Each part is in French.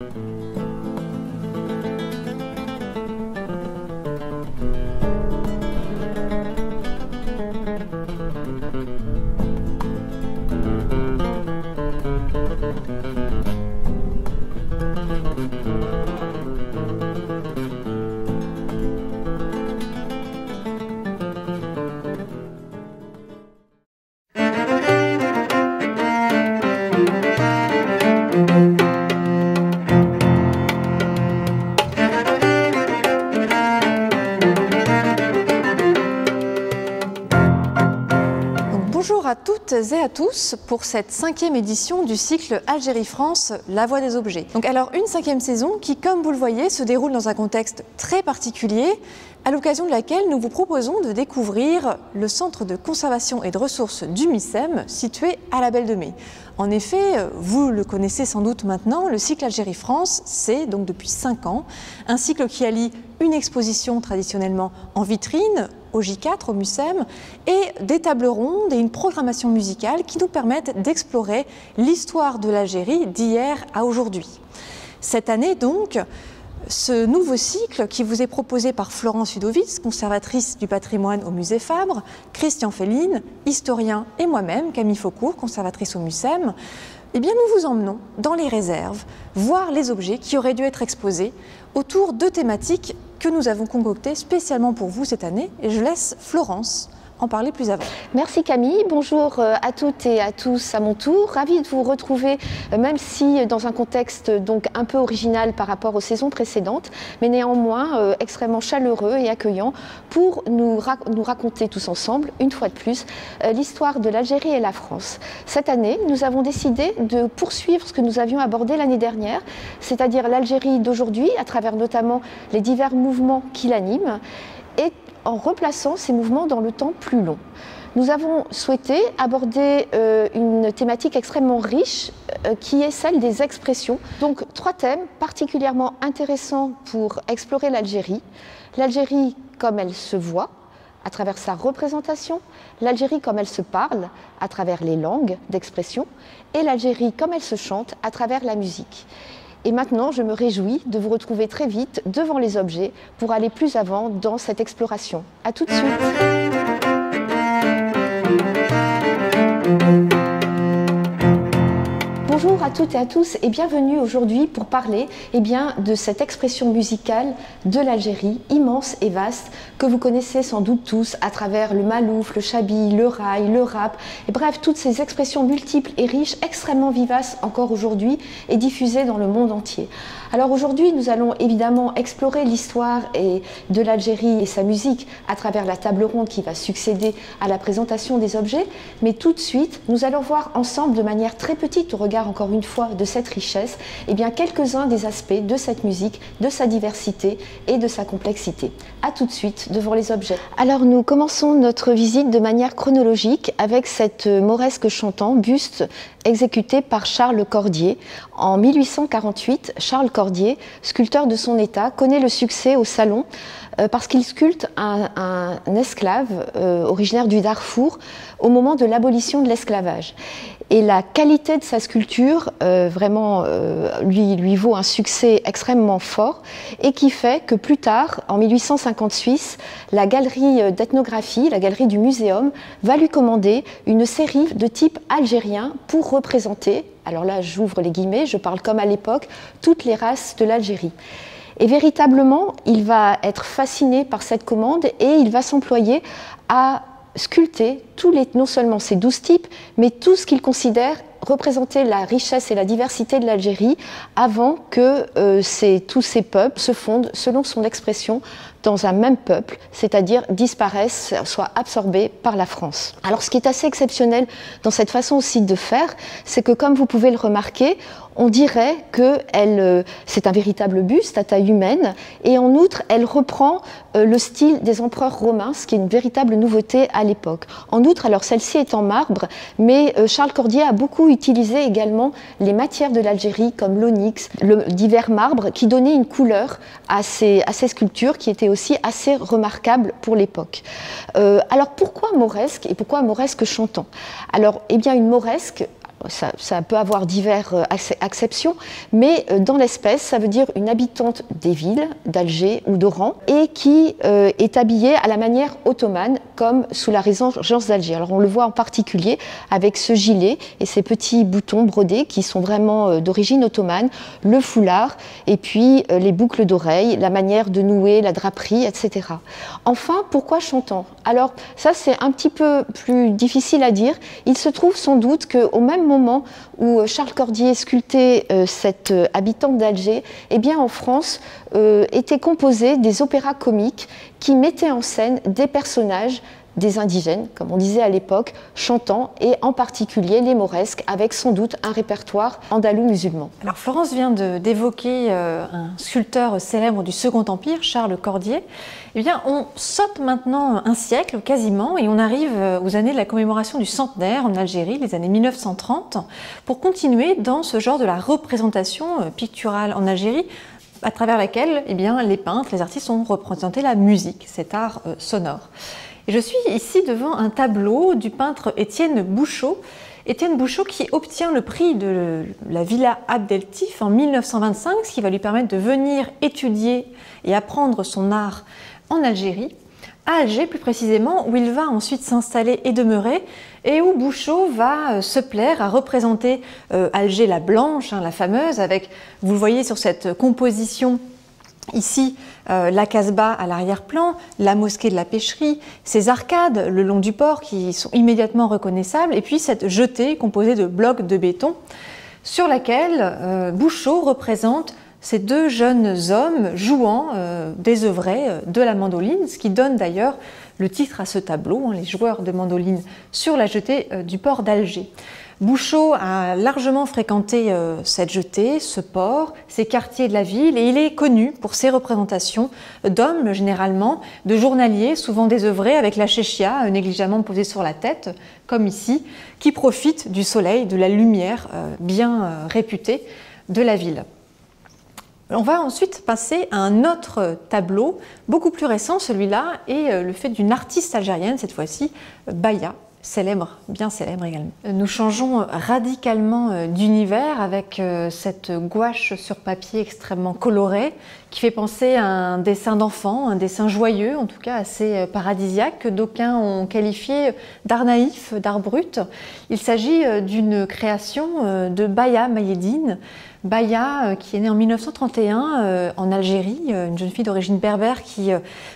à et à tous pour cette cinquième édition du cycle Algérie-France, La Voix des Objets. Donc alors une cinquième saison qui, comme vous le voyez, se déroule dans un contexte très particulier, à l'occasion de laquelle nous vous proposons de découvrir le centre de conservation et de ressources du MICEM, situé à la Belle de Mai. En effet, vous le connaissez sans doute maintenant, le cycle Algérie-France, c'est donc depuis cinq ans un cycle qui allie une exposition traditionnellement en vitrine, au J4, au MUSEM, et des tables rondes et une programmation musicale qui nous permettent d'explorer l'histoire de l'Algérie d'hier à aujourd'hui. Cette année donc, ce nouveau cycle qui vous est proposé par Florence Udovitz, conservatrice du patrimoine au musée Fabre, Christian Féline, historien, et moi-même, Camille Faucourt, conservatrice au MUSEM, eh bien nous vous emmenons dans les réserves, voir les objets qui auraient dû être exposés autour de thématiques que nous avons concoctées spécialement pour vous cette année. Et je laisse Florence en parler plus avant. Merci Camille, bonjour euh, à toutes et à tous à mon tour. Ravie de vous retrouver, euh, même si dans un contexte donc un peu original par rapport aux saisons précédentes, mais néanmoins euh, extrêmement chaleureux et accueillant pour nous, nous, raconter tous ensemble, une fois de plus, l'histoire de l'Algérie et la France. Cette année, nous avons décidé de poursuivre ce que nous avions abordé l'année dernière, c'est-à-dire l'Algérie d'aujourd'hui, à travers notamment les divers mouvements qui l'animent, et en replaçant ces mouvements dans le temps plus long. Nous avons souhaité aborder euh, une thématique extrêmement riche euh, qui est celle des expressions. Donc trois thèmes particulièrement intéressants pour explorer l'Algérie. L'Algérie comme elle se voit à travers sa représentation, l'Algérie comme elle se parle à travers les langues d'expression et l'Algérie comme elle se chante à travers la musique. Et maintenant, je me réjouis de vous retrouver très vite devant les objets pour aller plus avant dans cette exploration. A tout de suite. Bonjour à toutes et à tous et bienvenue aujourd'hui pour parler eh de cette expression musicale de l'Algérie, immense et vaste, que vous connaissez sans doute tous à travers le malouf, le chabi, le rail, le rap, et bref, toutes ces expressions multiples et riches, extrêmement vivaces encore aujourd'hui et diffusées dans le monde entier. Alors aujourd'hui, nous allons évidemment explorer l'histoire de l'Algérie et sa musique à travers la table ronde qui va succéder à la présentation des objets, mais tout de suite, nous allons voir ensemble de manière très petite au regard encore une fois de cette richesse, eh bien quelques-uns des aspects de cette musique, de sa diversité et de sa complexité. A tout de suite devant les objets. Alors nous commençons notre visite de manière chronologique avec cette mauresque chantant, buste exécuté par Charles Cordier. En 1848, Charles Cordier, sculpteur de son état, connaît le succès au salon euh, parce qu'il sculpte un, esclave euh, originaire du Darfour au moment de l'abolition de l'esclavage. Et la qualité de sa sculpture euh, vraiment lui, lui vaut un succès extrêmement fort et qui fait que plus tard, en 1856, la galerie d'ethnographie, la galerie du muséum, va lui commander une série de type algérien pour représenter, alors là j'ouvre les guillemets, je parle comme à l'époque, toutes les races de l'Algérie. Et véritablement, il va être fasciné par cette commande et il va s'employer à sculpter tous les, non seulement ces douze types, mais tout ce qu'il considère représenter la richesse et la diversité de l'Algérie avant que euh, tous ces peuples se fondent, selon son expression, dans un même peuple, c'est-à-dire disparaissent, soient absorbés par la France. Alors ce qui est assez exceptionnel dans cette façon aussi de faire, c'est que comme vous pouvez le remarquer, on dirait que euh, c'est un véritable buste à taille humaine, et en outre, elle reprend euh, le style des empereurs romains, ce qui est une véritable nouveauté à l'époque. En outre, alors celle-ci est en marbre, mais euh, Charles Cordier a beaucoup utilisé également les matières de l'Algérie, comme l'onyx, divers marbres, qui donnaient une couleur à ces sculptures qui étaient aussi assez remarquables pour l'époque. alors pourquoi mauresque et pourquoi mauresque chantant Alors, eh bien, une mauresque ça, peut avoir diverses euh, acceptions, mais euh, dans l'espèce, ça veut dire une habitante des villes d'Alger ou d'Oran et qui euh, est habillée à la manière ottomane, comme sous la régence d'Alger. Alors on le voit en particulier avec ce gilet et ces petits boutons brodés qui sont vraiment d'origine ottomane, le foulard et puis les boucles d'oreilles, la manière de nouer, la draperie, etc. Enfin, pourquoi chantant? Alors ça c'est un petit peu plus difficile à dire. Il se trouve sans doute qu'au même moment où euh, Charles Cordier sculptait euh, cette euh, habitante d'Alger, eh en France étaient composés des opéras comiques qui mettaient en scène des personnages des indigènes, comme on disait à l'époque, chantant, et en particulier les mauresques, avec sans doute un répertoire andalou musulman. Alors Florence vient d'évoquer euh, un sculpteur célèbre du Second Empire, Charles Cordier. Eh bien, on saute maintenant un siècle quasiment, et on arrive euh, aux années de la commémoration du centenaire en Algérie, les années 1930, pour continuer dans ce genre de la représentation euh, picturale en Algérie à travers laquelle eh bien, les peintres, les artistes ont représenté la musique, cet art sonore je suis ici devant un tableau du peintre Étienne Bouchot. Étienne Bouchot qui obtient le prix de la Villa Abdeltif en 1925, ce qui va lui permettre de venir étudier et apprendre son art en Algérie, à Alger plus précisément, où il va ensuite s'installer et demeurer, et où Bouchot va euh, se plaire à représenter euh, Alger la blanche, hein, la fameuse, avec, vous le voyez sur cette composition Ici, euh, la Casbah à l'arrière-plan, la mosquée de la pêcherie, ces arcades le long du port qui sont immédiatement reconnaissables, et puis cette jetée composée de blocs de béton sur laquelle euh, Bouchot représente ces deux jeunes hommes jouant euh, des œuvrets de la mandoline, ce qui donne d'ailleurs le titre à ce tableau, hein, les joueurs de mandoline sur la jetée du port d'Alger. Bouchot a largement fréquenté euh, cette jetée, ce port, ces quartiers de la ville, et il est connu pour ses représentations d'hommes généralement, de journaliers, souvent désœuvrés, avec la chéchia euh, négligemment posée sur la tête, comme ici, qui profitent du soleil, de la lumière euh, bien réputée de la ville. On va ensuite passer à un autre tableau, beaucoup plus récent celui-là, et le fait d'une artiste algérienne, cette fois-ci, Baya, célèbre, bien célèbre également. Nous changeons radicalement euh, d'univers avec euh, cette gouache sur papier extrêmement colorée qui fait penser à un dessin d'enfant, un dessin joyeux, en tout cas assez euh, paradisiaque, que d'aucuns ont qualifié d'art naïf, d'art brut. Il s'agit d'une création de Baya Mayedine, Baya, euh, qui est née en 1931 euh, en Algérie, euh, une jeune fille d'origine berbère qui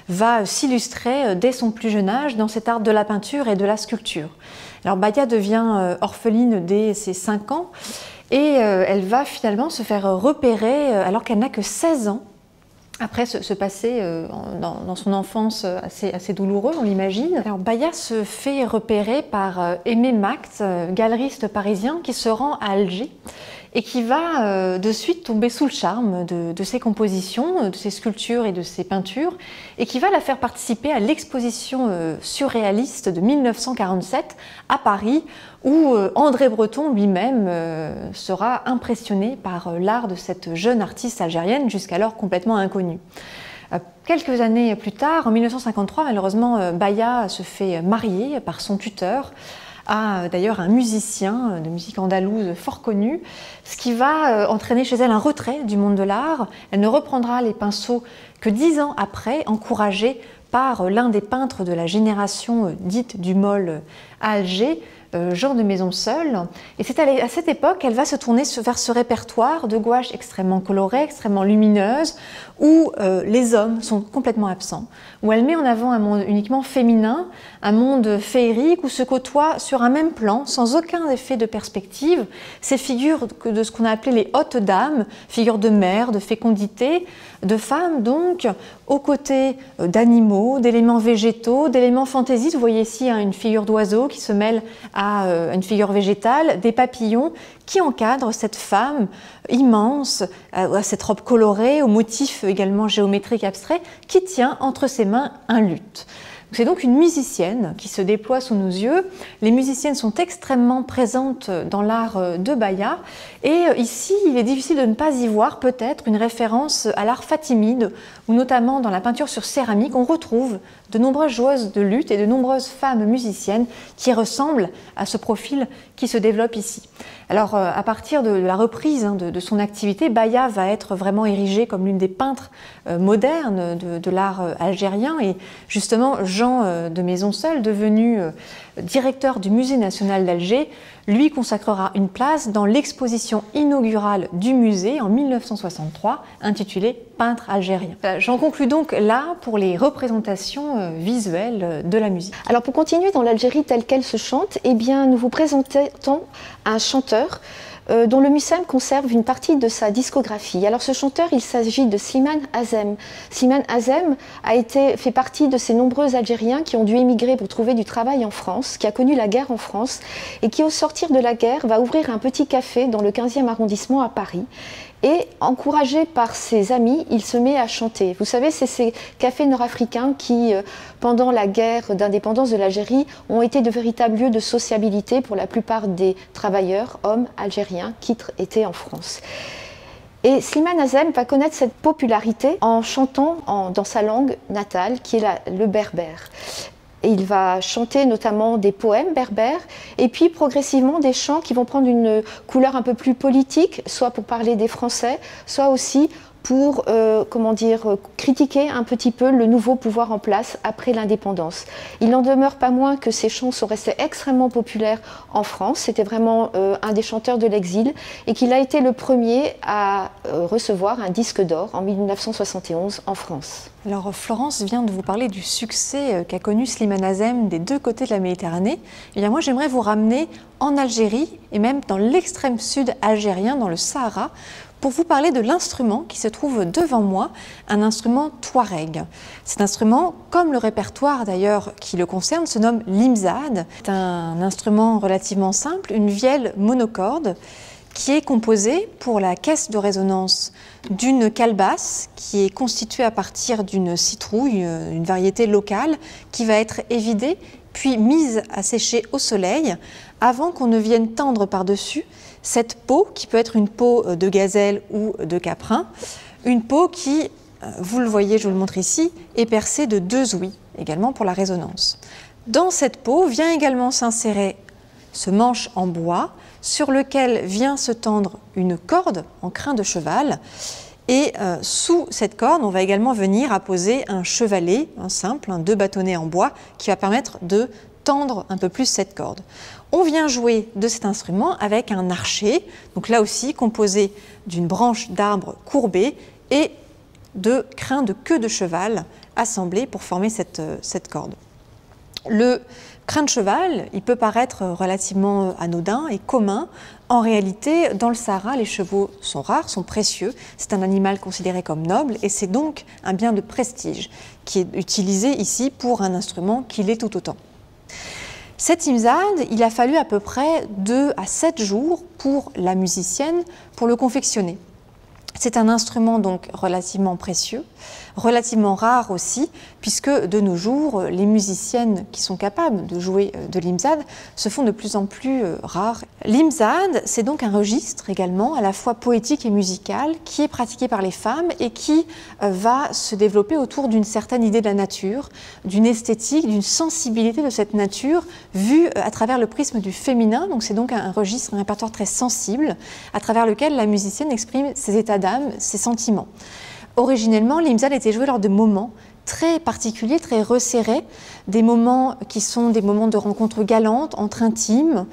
va s'illustrer dès son plus jeune âge dans cet art de la peinture et de la sculpture. Alors devient orpheline dès ses 5 ans et elle va finalement se faire repérer alors qu'elle n'a que 16 ans après ce, passé dans, son enfance assez, assez douloureux, on l'imagine. Alors se fait repérer par Aimé Max, galeriste parisien, qui se rend à Alger et qui va euh, de suite tomber sous le charme de, ses compositions, de ses sculptures et de ses peintures, et qui va la faire participer à l'exposition euh, surréaliste de 1947 à Paris, où euh, André Breton lui-même sera impressionné par l'art de cette jeune artiste algérienne, jusqu'alors complètement inconnue. Quelques années plus tard, en 1953, malheureusement, Baya se fait marier par son tuteur a d'ailleurs un musicien de musique andalouse fort connu, ce qui va euh, entraîner chez elle un retrait du monde de l'art. Elle ne reprendra les pinceaux que dix ans après, encouragée par l'un des peintres de la génération euh, dite du Moll à Alger, euh, Jean de Maison Seul. Et c'est à cette époque qu'elle va se tourner vers ce répertoire de gouaches extrêmement colorées, extrêmement lumineuses, où euh, les hommes sont complètement absents, où elle met en avant un monde uniquement féminin, un monde féerique où se côtoient sur un même plan, sans aucun effet de perspective, ces figures de ce qu'on a appelé les hautes dames, figures de mère, de fécondité, de femmes donc, aux côtés euh, d'animaux, d'éléments végétaux, d'éléments fantaisistes. Vous voyez ici hein, une figure d'oiseau qui se mêle à euh, une figure végétale, des papillons qui encadrent cette femme immense, euh, à cette robe colorée, aux motifs également géométriques abstraits, qui tient entre ses mains un luth. C'est donc une musicienne qui se déploie sous nos yeux. Les musiciennes sont extrêmement présentes dans l'art euh, de Baya. Et euh, ici, il est difficile de ne pas y voir peut-être une référence à l'art fatimide, où notamment dans la peinture sur céramique, on retrouve de nombreuses joueuses de lutte et de nombreuses femmes musiciennes qui ressemblent à ce profil qui se développe ici. Alors, euh, à partir de la reprise hein, de, son activité, Baya va être vraiment érigée comme l'une des peintres euh, modernes de, l'art euh, algérien. Et justement, Jean de Maisonseul, devenu directeur du Musée national d'Alger, lui consacrera une place dans l'exposition inaugurale du musée en 1963, intitulée Peintre algérien. J'en conclus donc là pour les représentations visuelles de la musique. Alors, pour continuer dans l'Algérie telle qu'elle se chante, eh bien, nous vous présentons un chanteur euh, dont le MUSEM conserve une partie de sa discographie. Alors ce chanteur, il s'agit de Slimane Azem. Slimane Azem a été, fait partie de ces nombreux Algériens qui ont dû émigrer pour trouver du travail en France, qui a connu la guerre en France et qui au sortir de la guerre va ouvrir un petit café dans le 15e arrondissement à Paris et encouragé par ses amis, il se met à chanter. Vous savez, c'est ces cafés nord-africains qui, euh, pendant la guerre d'indépendance de l'Algérie, ont été de véritables lieux de sociabilité pour la plupart des travailleurs, hommes algériens, qui étaient en France. Et Slimane Azem va connaître cette popularité en chantant dans sa langue natale, qui est le berbère. Et il va chanter notamment des poèmes berbères et puis progressivement des chants qui vont prendre une couleur un peu plus politique, soit pour parler des Français, soit aussi pour euh, comment dire, critiquer un petit peu le nouveau pouvoir en place après l'indépendance. Il n'en demeure pas moins que ces chants sont restés extrêmement populaires en France. C'était vraiment euh, un des chanteurs de l'exil et qu'il a été le premier à euh, recevoir un disque d'or en 1971 en France. Alors Florence vient de vous parler du succès qu'a connu Slimane Azem des deux côtés de la Méditerranée. Eh bien moi j'aimerais vous ramener en Algérie et même dans l'extrême sud algérien, dans le Sahara, pour vous parler de l'instrument qui se trouve devant moi, un instrument touareg. Cet instrument, comme le répertoire d'ailleurs qui le concerne, se nomme l'imzad. C'est un instrument relativement simple, une vielle monocorde qui est composée pour la caisse de résonance d'une calebasse qui est constituée à partir d'une citrouille, une variété locale, qui va être évidée puis mise à sécher au soleil avant qu'on ne vienne tendre par-dessus cette peau, qui peut être une peau euh, de gazelle ou de caprin, une peau qui, euh, vous le voyez, je vous le montre ici, est percée de deux ouïes, également pour la résonance. Dans cette peau vient également s'insérer ce manche en bois sur lequel vient se tendre une corde en crin de cheval. Et euh, sous cette corde, on va également venir apposer un chevalet, un simple, un deux bâtonnets en bois, qui va permettre de tendre un peu plus cette corde. On vient jouer de cet instrument avec un archer, donc là aussi composé d'une branche d'arbre courbée et de crins de queue de cheval assemblés pour former cette, euh, cette corde. Le crin de cheval, il peut paraître relativement anodin et commun. En réalité, dans le Sahara, les chevaux sont rares, sont précieux. C'est un animal considéré comme noble et c'est donc un bien de prestige qui est utilisé ici pour un instrument qui l'est tout autant. Cet imzad, il a fallu à peu près 2 à 7 jours pour la musicienne pour le confectionner. C'est un instrument donc relativement précieux, relativement rare aussi, puisque de nos jours, les musiciennes qui sont capables de jouer euh, de l'imzad se font de plus en plus euh, rares. L'imzad, c'est donc un registre également à la fois poétique et musical qui est pratiqué par les femmes et qui euh, va se développer autour d'une certaine idée de la nature, d'une esthétique, d'une sensibilité de cette nature vue à travers le prisme du féminin. Donc c'est donc un registre, un répertoire très sensible à travers lequel la musicienne exprime ses états d'âme, ses sentiments. Originellement, l'imzad était joué lors de moments très particuliers, très resserrés, des moments qui sont des moments de rencontres galantes, entre intimes,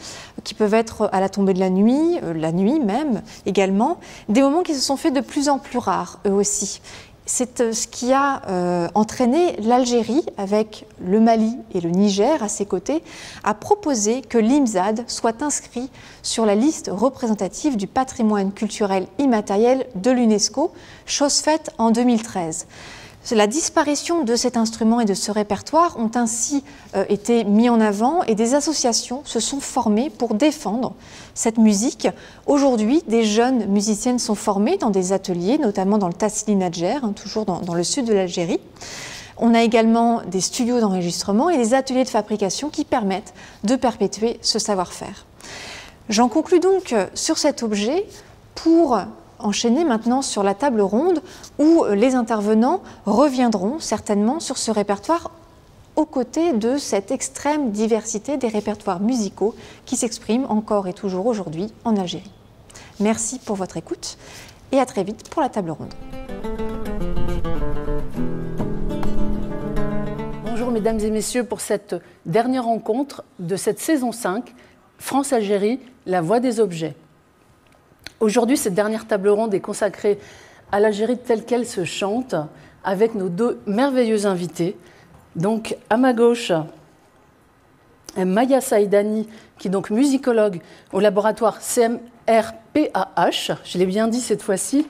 qui peuvent être à la tombée de la nuit, euh, la nuit même également, des moments qui se sont faits de plus en plus rares, eux aussi c'est euh, ce qui a euh, entraîné l'Algérie, avec le Mali et le Niger à ses côtés, à proposer que l'IMZAD soit inscrit sur la liste représentative du patrimoine culturel immatériel de l'UNESCO, chose faite en 2013. La disparition de cet instrument et de ce répertoire ont ainsi euh, été mis en avant et des associations se sont formées pour défendre cette musique. Aujourd'hui, des jeunes musiciennes sont formées dans des ateliers, notamment dans le Tassili Nadjer, hein, toujours dans, dans le sud de l'Algérie. On a également des studios d'enregistrement et des ateliers de fabrication qui permettent de perpétuer ce savoir-faire. J'en conclus donc sur cet objet pour enchaîner maintenant sur la table ronde où les intervenants reviendront certainement sur ce répertoire aux côtés de cette extrême diversité des répertoires musicaux qui s'expriment encore et toujours aujourd'hui en Algérie. Merci pour votre écoute et à très vite pour la table ronde. Bonjour mesdames et messieurs pour cette dernière rencontre de cette saison 5, France-Algérie, la voix des objets. Aujourd'hui, cette dernière table ronde est consacrée à l'Algérie telle qu'elle se chante, avec nos deux merveilleux invités. Donc, à ma gauche, Maya Saïdani, qui est donc musicologue au laboratoire CMRPAH, je l'ai bien dit cette fois-ci,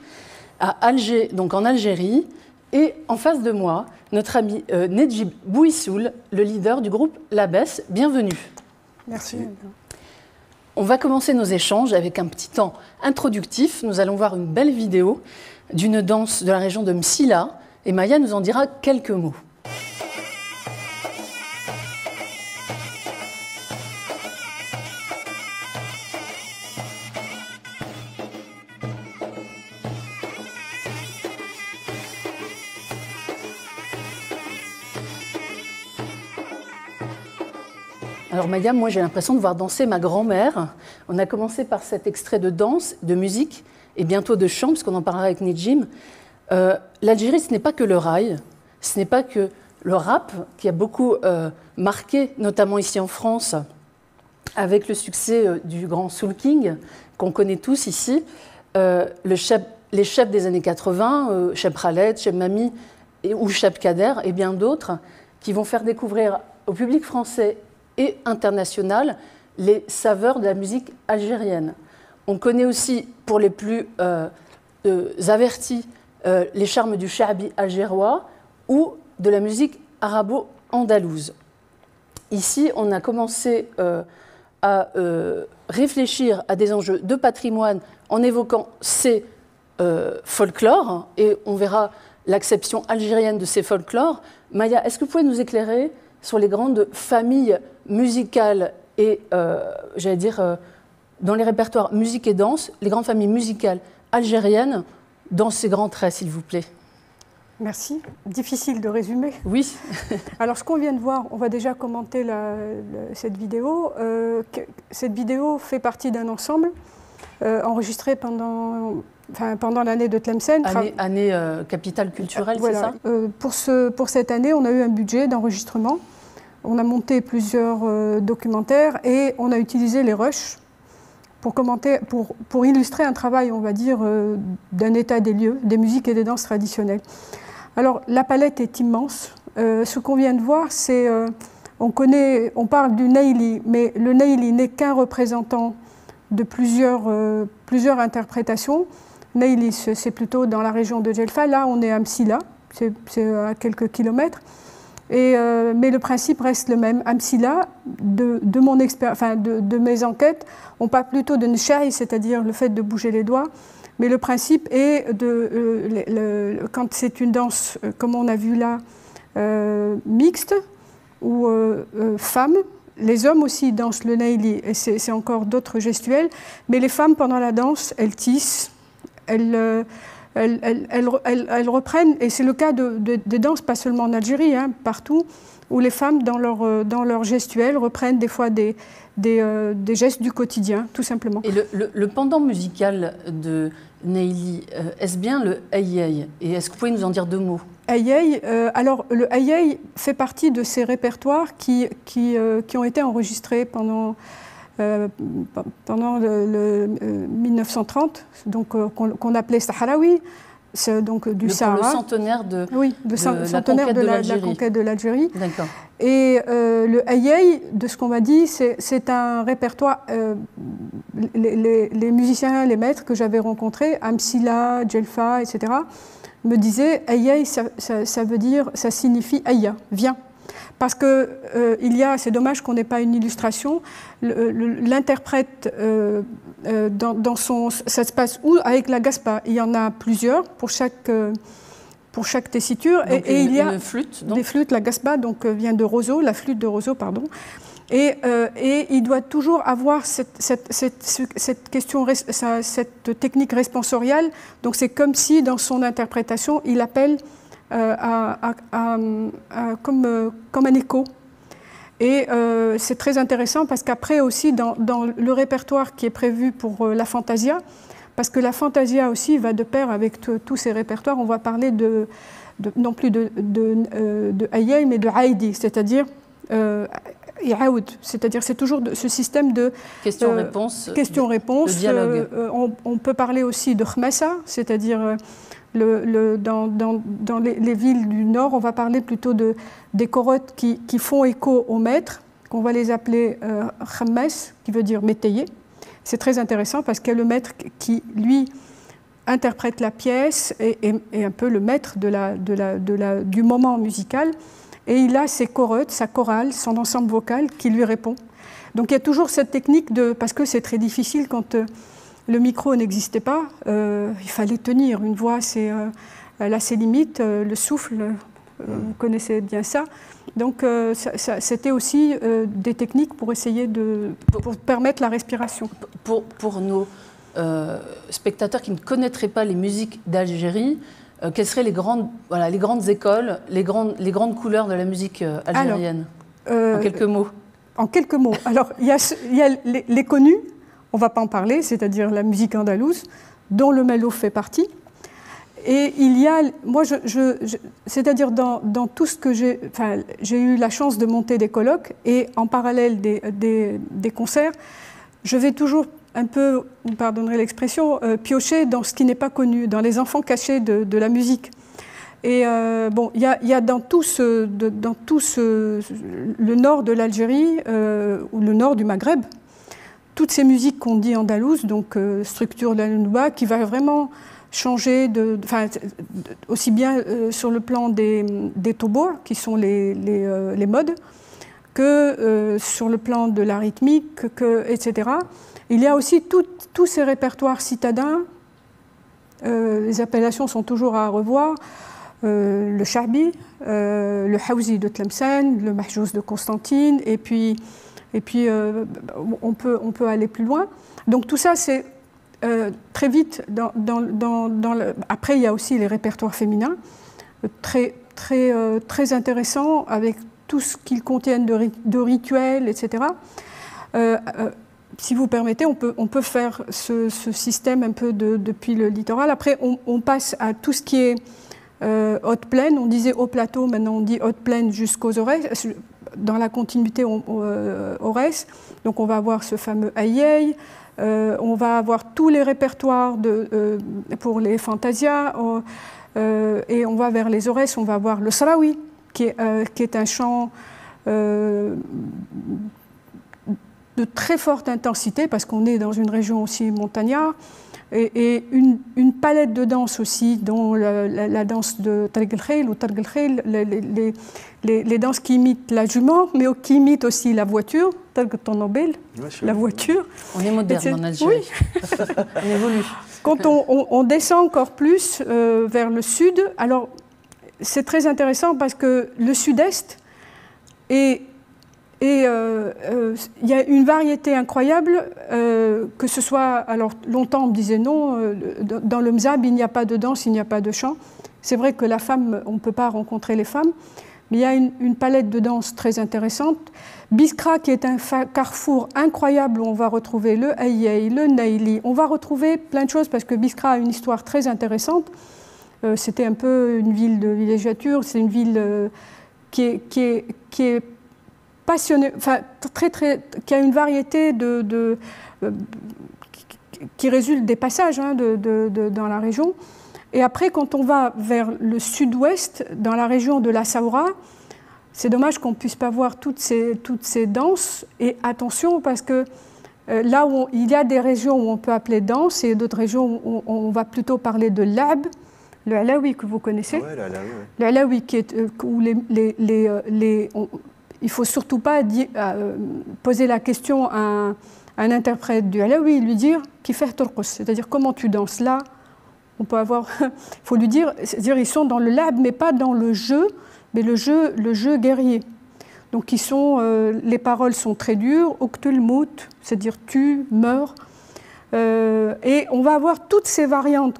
à Alger, donc en Algérie. Et en face de moi, notre ami euh, Nedjib Bouissoul, le leader du groupe Labès. Bienvenue. Merci. On va commencer nos échanges avec un petit temps introductif. Nous allons voir une belle vidéo d'une danse de la région de Msila et Maya nous en dira quelques mots. Alors Maya, moi j'ai l'impression de voir danser ma grand-mère. On a commencé par cet extrait de danse, de musique, et bientôt de chant, parce qu'on en parlera avec Nijim. Euh, L'Algérie, ce n'est pas que le rail, ce n'est pas que le rap qui a beaucoup euh, marqué, notamment ici en France, avec le succès euh, du grand Soul King, qu'on connaît tous ici. Les chefs des années 80, Cheb Khaled, Cheb Mami ou Cheb Kader et bien d'autres, qui vont faire découvrir au public français et international les saveurs de la musique algérienne. On connaît aussi, pour les plus euh, euh, avertis, euh, les charmes du shabi algérois ou de la musique arabo-andalouse. Ici, on a commencé à réfléchir à des enjeux de patrimoine en évoquant ces folklores, et on verra l'acception algérienne de ces folklores. Maya, est-ce que vous pouvez nous éclairer sur les grandes familles musicales et, euh, j'allais dire, euh, dans les répertoires musique et danse, les grandes familles musicales algériennes, dans ces grands traits, s'il vous plaît. Merci. Difficile de résumer. Oui. Alors, ce qu'on vient de voir, on va déjà commenter cette vidéo. Euh, cette vidéo fait partie d'un ensemble enregistré pendant Enfin, pendant l'année de Tlemcen. Année, capitale culturelle, c'est ça? Pour, ce, pour cette année, on a eu un budget d'enregistrement on a monté plusieurs euh, documentaires et on a utilisé les rushs pour, commenter, pour, illustrer un travail, on va dire, euh, d'un état des lieux, des musiques et des danses traditionnelles. Alors, la palette est immense. Euh, ce qu'on vient de voir, c'est. on, connaît, on parle du Neili, mais le Neili n'est qu'un représentant de plusieurs, plusieurs interprétations. Neili, c'est plutôt dans la région de Jelfa. Là, on est à Msila, c'est à quelques kilomètres. Euh, mais le principe reste le même. Amsila, de, de, mes enquêtes, on parle plutôt de nshai, c'est-à-dire le fait de bouger les doigts. Mais le principe est de, euh, quand c'est une danse, euh, comme on a vu là, mixte ou femme, les hommes aussi dansent le naili, et c'est encore d'autres gestuels, mais les femmes, pendant la danse, elles tissent, elles elles, reprennent, et c'est le cas de, des danses, pas seulement en Algérie, hein, partout, où les femmes, dans leur, euh, dans leur gestuelle, reprennent des fois des, des, euh, des, gestes du quotidien, tout simplement. Et le, pendant musical de Neili, euh, est-ce bien le ayay Et est-ce que vous pouvez nous en dire deux mots? Ayay, alors le ayay fait partie de ces répertoires qui, qui, qui ont été enregistrés pendant euh, pendant le, 1930, euh, donc euh, qu'on appelait Sahraoui, donc du le, Sahara. Le centenaire de, oui, de, centenaire de, la, conquête de l'Algérie. D'accord. Et le Ayay, de ce qu'on m'a dit, c'est un répertoire. les, musiciens, les maîtres que j'avais rencontrés, Amsila, Djelfa, etc., me disaient ça, ça, veut dire, ça signifie Aya, viens parce que euh, il y a, c'est dommage qu'on n'ait pas une illustration. L'interprète euh, euh, dans, son, ça se passe où? Avec la gaspa. Il y en a plusieurs pour chaque pour chaque tessiture et, il y a flûte, des flûtes. La gaspa donc vient de roseau, la flûte de roseau pardon. Et, et, il doit toujours avoir cette, cette, cette, question, cette technique responsoriale. Donc c'est comme si dans son interprétation, il appelle comme, comme un écho. Et c'est très intéressant parce qu'après aussi, dans, dans, le répertoire qui est prévu pour la Fantasia, parce que la Fantasia aussi va de pair avec tous ces répertoires, on va parler de, non plus de, de, de mais de Haïdi, c'est-à-dire euh, c'est-à-dire c'est toujours ce système de question-réponse, euh, question-réponse. Euh, on, peut parler aussi de khmasa, c'est-à-dire dans, les, villes du nord, on va parler plutôt de, des corottes qui, font écho au maître, qu'on va les appeler euh, qui veut dire métayer. C'est très intéressant parce qu'il y a le maître qui, lui, interprète la pièce et est un peu le maître du moment musical. Et il a ses chorotes, sa chorale, son ensemble vocal qui lui répond. Donc il y a toujours cette technique de. Parce que c'est très difficile quand euh, le micro n'existait pas, euh, il fallait tenir. Une voix, c'est, euh, elle a ses limites, le souffle, vous connaissez bien ça. Donc c'était aussi des techniques pour essayer de. pour permettre la respiration. Pour, pour nos spectateurs qui ne connaîtraient pas les musiques d'Algérie, euh, quelles seraient les grandes, voilà, les grandes écoles, les grandes, les grandes couleurs de la musique euh, algérienne? euh, En quelques mots. En quelques mots. Alors, il y a, y a les, les, connus, on ne va pas en parler, c'est-à-dire la musique andalouse, dont le mello fait partie. Et il y a, moi, c'est-à-dire dans, tout ce que j'ai, enfin, j'ai eu la chance de monter des colloques et en parallèle des, des, concerts, je vais toujours un peu, vous pardonnerez l'expression, euh, piocher dans ce qui n'est pas connu, dans les enfants cachés de, la musique. Et euh, bon, il y, a, dans tout, ce, dans tout ce, le nord de l'Algérie euh, ou le nord du Maghreb, toutes ces musiques qu'on dit andalouses, donc structure de la Nouba, qui va vraiment changer, aussi bien sur le plan des, des qui sont les, les modes, que sur le plan de la rythmique, que, etc. Il y a aussi tous ces répertoires citadins. Euh, les appellations sont toujours à revoir. Euh, le Charbi, euh, le Hausi de Tlemcen, le Mahjouz de Constantine, et puis, et puis on, peut, on peut aller plus loin. Donc tout ça, c'est très vite. Après, il y a aussi les répertoires féminins, très, très, très intéressants, avec tout ce qu'ils contiennent de, rituels, etc si vous permettez, on peut, on peut faire ce, système un peu depuis le littoral. Après, on, passe à tout ce qui est euh, haute plaine. On disait haut plateau, maintenant on dit haute plaine jusqu'aux Aurès. Dans la continuité on, euh, Donc on va avoir ce fameux Aïeï. Euh, on va avoir tous les répertoires de, pour les Fantasias. et on va vers les Aurès, on va avoir le Sarawi, qui est, qui est un chant de très forte intensité, parce qu'on est dans une région aussi montagnard, et, une, palette de danse aussi, dont la, danse de Targ ou Targ les, les, les, danses qui imitent la jument, mais qui imitent aussi la voiture, Targ Tonobel, la voiture. On est moderne en Algérie. Oui. on évolue. Quand on, descend encore plus euh, vers le sud, alors c'est très intéressant parce que le sud-est est et euh, euh, il y a une variété incroyable, euh, que ce soit, alors longtemps on me disait non, dans le Mzab il n'y a pas de danse, il n'y a pas de chant. C'est vrai que la femme, on ne peut pas rencontrer les femmes, mais il y a une, palette de danse très intéressante. Biskra, qui est un carrefour incroyable où on va retrouver le Aïeï, le Naïli, on va retrouver plein de choses parce que Biskra a une histoire très intéressante. C'était un peu une ville de villégiature, c'est une ville qui est passionné, enfin, très, très, qui a une variété de, de euh, qui résulte des passages hein, de, de, dans la région. Et après, quand on va vers le sud-ouest, dans la région de la Saoura, c'est dommage qu'on ne puisse pas voir toutes ces, toutes ces danses. Et attention, parce que euh, là où il y a des régions où on peut appeler danse et d'autres régions où on, va plutôt parler de lab, le alawi que vous connaissez. Ouais, le alawi, qui est, euh, où les, les, les, il ne faut surtout pas euh, poser la question à un, interprète du Alaoui, lui dire qui fait c'est-à-dire comment tu danses là. On peut avoir, il faut lui dire, c'est-à-dire ils sont dans le lab, mais pas dans le jeu, mais le jeu, le jeu guerrier. Donc ils sont, euh, les paroles sont très dures, mout, c'est-à-dire tu meurs. Euh, et on va avoir toutes ces variantes,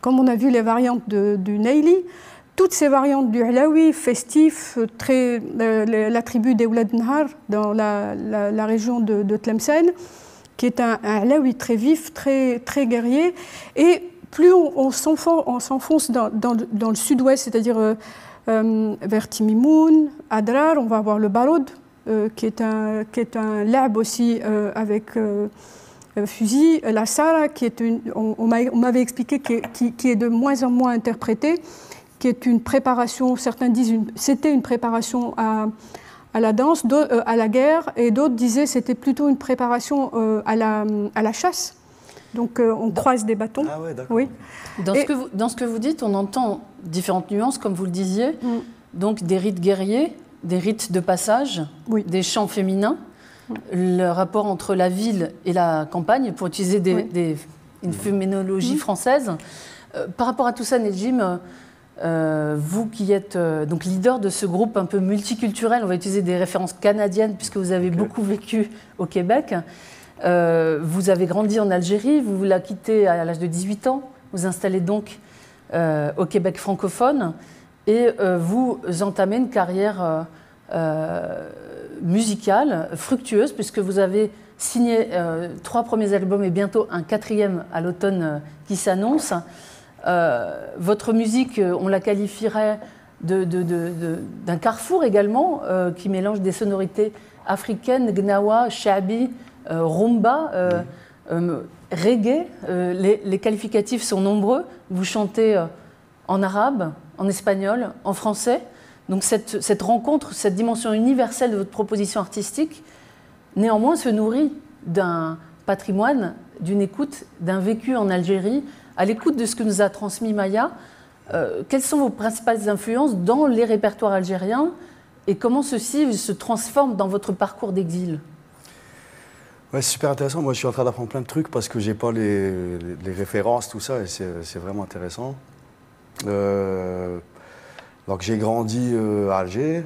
comme on a vu les variantes du Neili, toutes ces variantes du Halawi, festif, très, la tribu des Oulad Nahar, dans la, région de, Tlemcen, qui est un, un très vif, très, très guerrier. Et plus on, s'enfonce dans, le sud-ouest, c'est-à-dire vers Timimoun, Adrar, on va avoir le Barod, qui est un, qui est un lab aussi avec euh, fusil, la Sara, qui est une, on, m'avait expliqué, qui, qui, est de moins en moins interprétée, qui est une préparation, certains disent c'était une préparation à, à la danse, euh, à la guerre, et d'autres disaient c'était plutôt une préparation euh, à, la, à la chasse. Donc on croise des bâtons. Ah ouais, oui. Dans, ce que vous, dans ce que vous dites, on entend différentes nuances, comme vous le disiez, mm. donc des rites guerriers, des rites de passage, des chants féminins le rapport entre la ville et la campagne, pour utiliser une féminologie française. Euh, par rapport à tout ça, Nejim, euh, vous qui êtes euh, donc leader de ce groupe un peu multiculturel, on va utiliser des références canadiennes puisque vous avez beaucoup vécu au Québec. vous avez grandi en Algérie, vous la quittez à l'âge de 18 ans, vous installez donc au Québec francophone et vous entamez une carrière musicale, fructueuse, puisque vous avez signé euh, trois premiers albums et bientôt un quatrième à l'automne euh, qui s'annonce. Euh, votre musique, on la qualifierait d'un carrefour également, qui mélange des sonorités africaines, gnawa, shabi, rumba, reggae. Les, qualificatifs sont nombreux. Vous chantez en arabe, en espagnol, en français. Donc cette, rencontre, cette dimension universelle de votre proposition artistique, néanmoins se nourrit d'un patrimoine, d'une écoute, d'un vécu en Algérie, à l'écoute de ce que nous a transmis Maya. Euh, quelles sont vos principales influences dans les répertoires algériens et comment ceci se transforme dans votre parcours d'exil? Ouais, c'est super intéressant. Moi, je suis en train d'apprendre plein de trucs parce que j'ai pas les, références, tout ça, et c'est vraiment intéressant. Euh, donc j'ai grandi euh, à Alger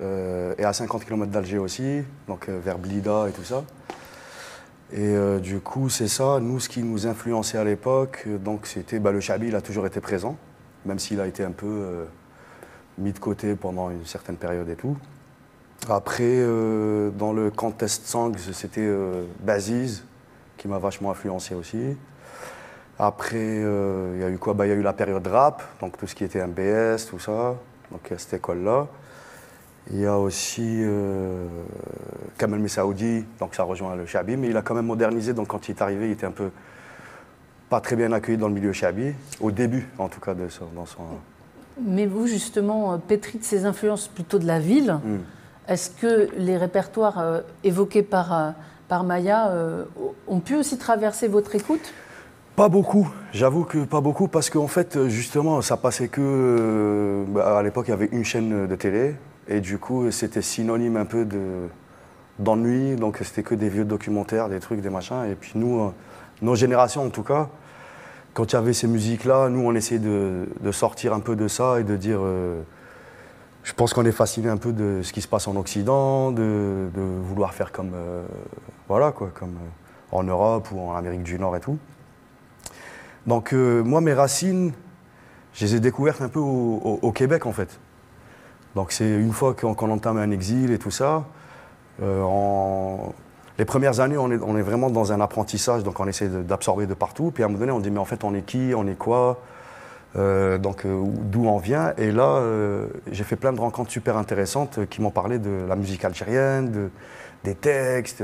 et à 50 km d'Alger aussi, donc vers Blida et tout ça. Et du coup, c'est ça. Nous, ce qui nous influençait à l'époque, donc c'était bah, le Chabi, il a toujours été présent, même s'il a été un peu mis de côté pendant une certaine période et tout. Après, dans le contest songs, c'était Baziz qui m'a vachement influencé aussi. Après, euh, il y a eu quoi? Bah, Il y a eu la période rap, donc tout ce qui était MBS, tout ça, donc a cette école-là. Il y a aussi euh, Kamel Messaoudi, donc ça rejoint le Chabi, mais il a quand même modernisé, donc quand il est arrivé, il était un peu pas très bien accueilli dans le milieu Chabi, au début en tout cas de dans son... Mais vous, justement, pétri de ces influences plutôt de la ville, hmm. est-ce que les répertoires euh, évoqués par, par Maya ont pu aussi traverser votre écoute? Pas beaucoup, j'avoue que pas beaucoup, parce qu'en fait, justement, ça passait que. Euh, bah, à l'époque, il y avait une chaîne de télé, et du coup, c'était synonyme un peu d'ennui, donc c'était que des vieux documentaires, des trucs, des machins. Et puis nous, euh, nos générations en tout cas, quand il y avait ces musiques-là, nous, on essayait de, sortir un peu de ça et de dire. Euh, je pense qu'on est fasciné un peu de ce qui se passe en Occident, de, vouloir faire comme. voilà, quoi, comme en Europe ou en Amérique du Nord et tout. Donc euh, moi, mes racines, je les ai découvertes un peu au, Québec en fait. Donc c'est une fois qu'on entame un exil et tout ça, euh, les premières années, on est, vraiment dans un apprentissage, donc on essaie d'absorber de, partout. Puis à un moment donné, on dit mais en fait, on est qui, on est quoi, euh, donc d'où on vient? Et là, j'ai fait plein de rencontres super intéressantes qui m'ont parlé de la musique algérienne, des textes.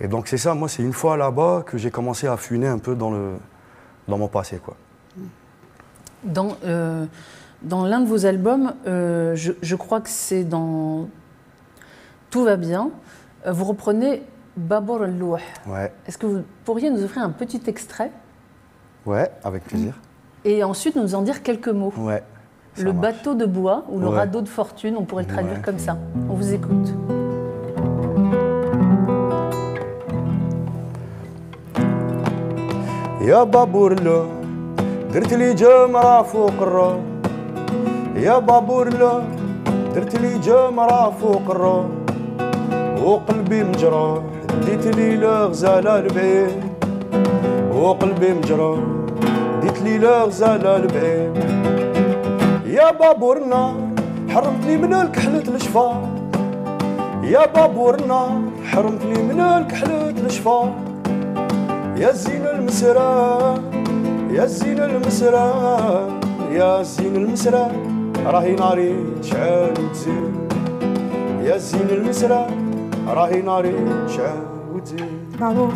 Et donc c'est ça, moi, c'est une fois là-bas que j'ai commencé à funer un peu dans le, dans mon passé. Quoi. Dans, euh, dans l'un de vos albums, euh, je, crois que c'est dans Tout va bien, euh, vous reprenez Babor al Ouais. Est-ce que vous pourriez nous offrir un petit extrait Ouais, avec plaisir. Et ensuite nous en dire quelques mots. Ouais. Le bateau de bois ou le radeau de fortune, on pourrait le traduire comme ça. On vous écoute. يا بابور لو درت لي جمرة فوق الروح يا بابور لو درت لي جمرة فوق الروح وقلبي مجروح ديت لي لغزالة البعيد وقلبي مجروح ديت لي لغزالة البعيد يا بابور النار حرمتني من الكحلة الشفار يا بابور النار حرمتني من الكحلة الشفار يا زين المسرى يا زين المسرى يا زين المسرى راهي ناري تشعل وتزيد يا زين المسرى راهي ناري تشعل وتزيد Bravo.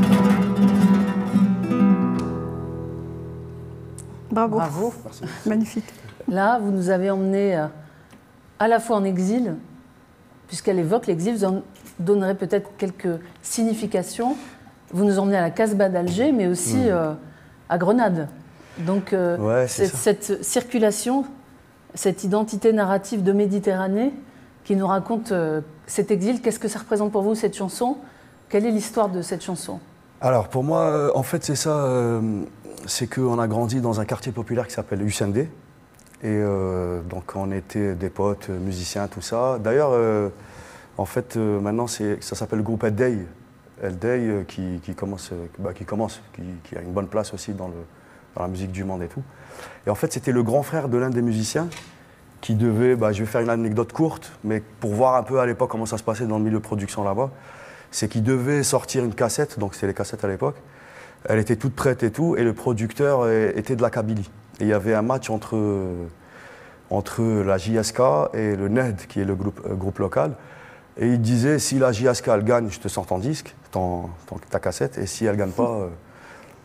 Bravo. Bravo. Magnifique. Là, vous nous avez emmenés euh, à la fois en exil, puisqu'elle évoque l'exil, vous en donnerez peut-être quelques significations. Vous nous emmenez à la Casbah d'Alger, mais aussi euh, à Grenade. Donc, euh, Mm. Ouais, c'est cette, ça. cette circulation, cette identité narrative de Méditerranée qui nous raconte euh, cet exil, qu'est-ce que ça représente pour vous, cette chanson? Quelle est l'histoire de cette chanson? Alors pour moi, euh, en fait, c'est ça. euh, c'est qu'on a grandi dans un quartier populaire qui s'appelle Hussein-D. Et donc on était des potes, musiciens, tout ça. D'ailleurs, en fait, maintenant, ça s'appelle le groupe Day euh, qui, qui commence, bah, qui, commence qui, a une bonne place aussi dans la musique du monde et tout. Et en fait, c'était le grand frère de l'un des musiciens qui devait, bah, je vais faire une anecdote courte, mais pour voir un peu à l'époque comment ça se passait dans le milieu de production là-bas, c'est qu'il devait sortir une cassette, donc c'était les cassettes à l'époque. Elle était toute prête et tout, et le producteur était de la Kabylie. Et il y avait un match entre, entre la JSK et le NED, qui est le groupe, euh, groupe local. Et il disait, si la JSK elle gagne, je te sors ton disque, ton, ta cassette, et si elle gagne pas, euh,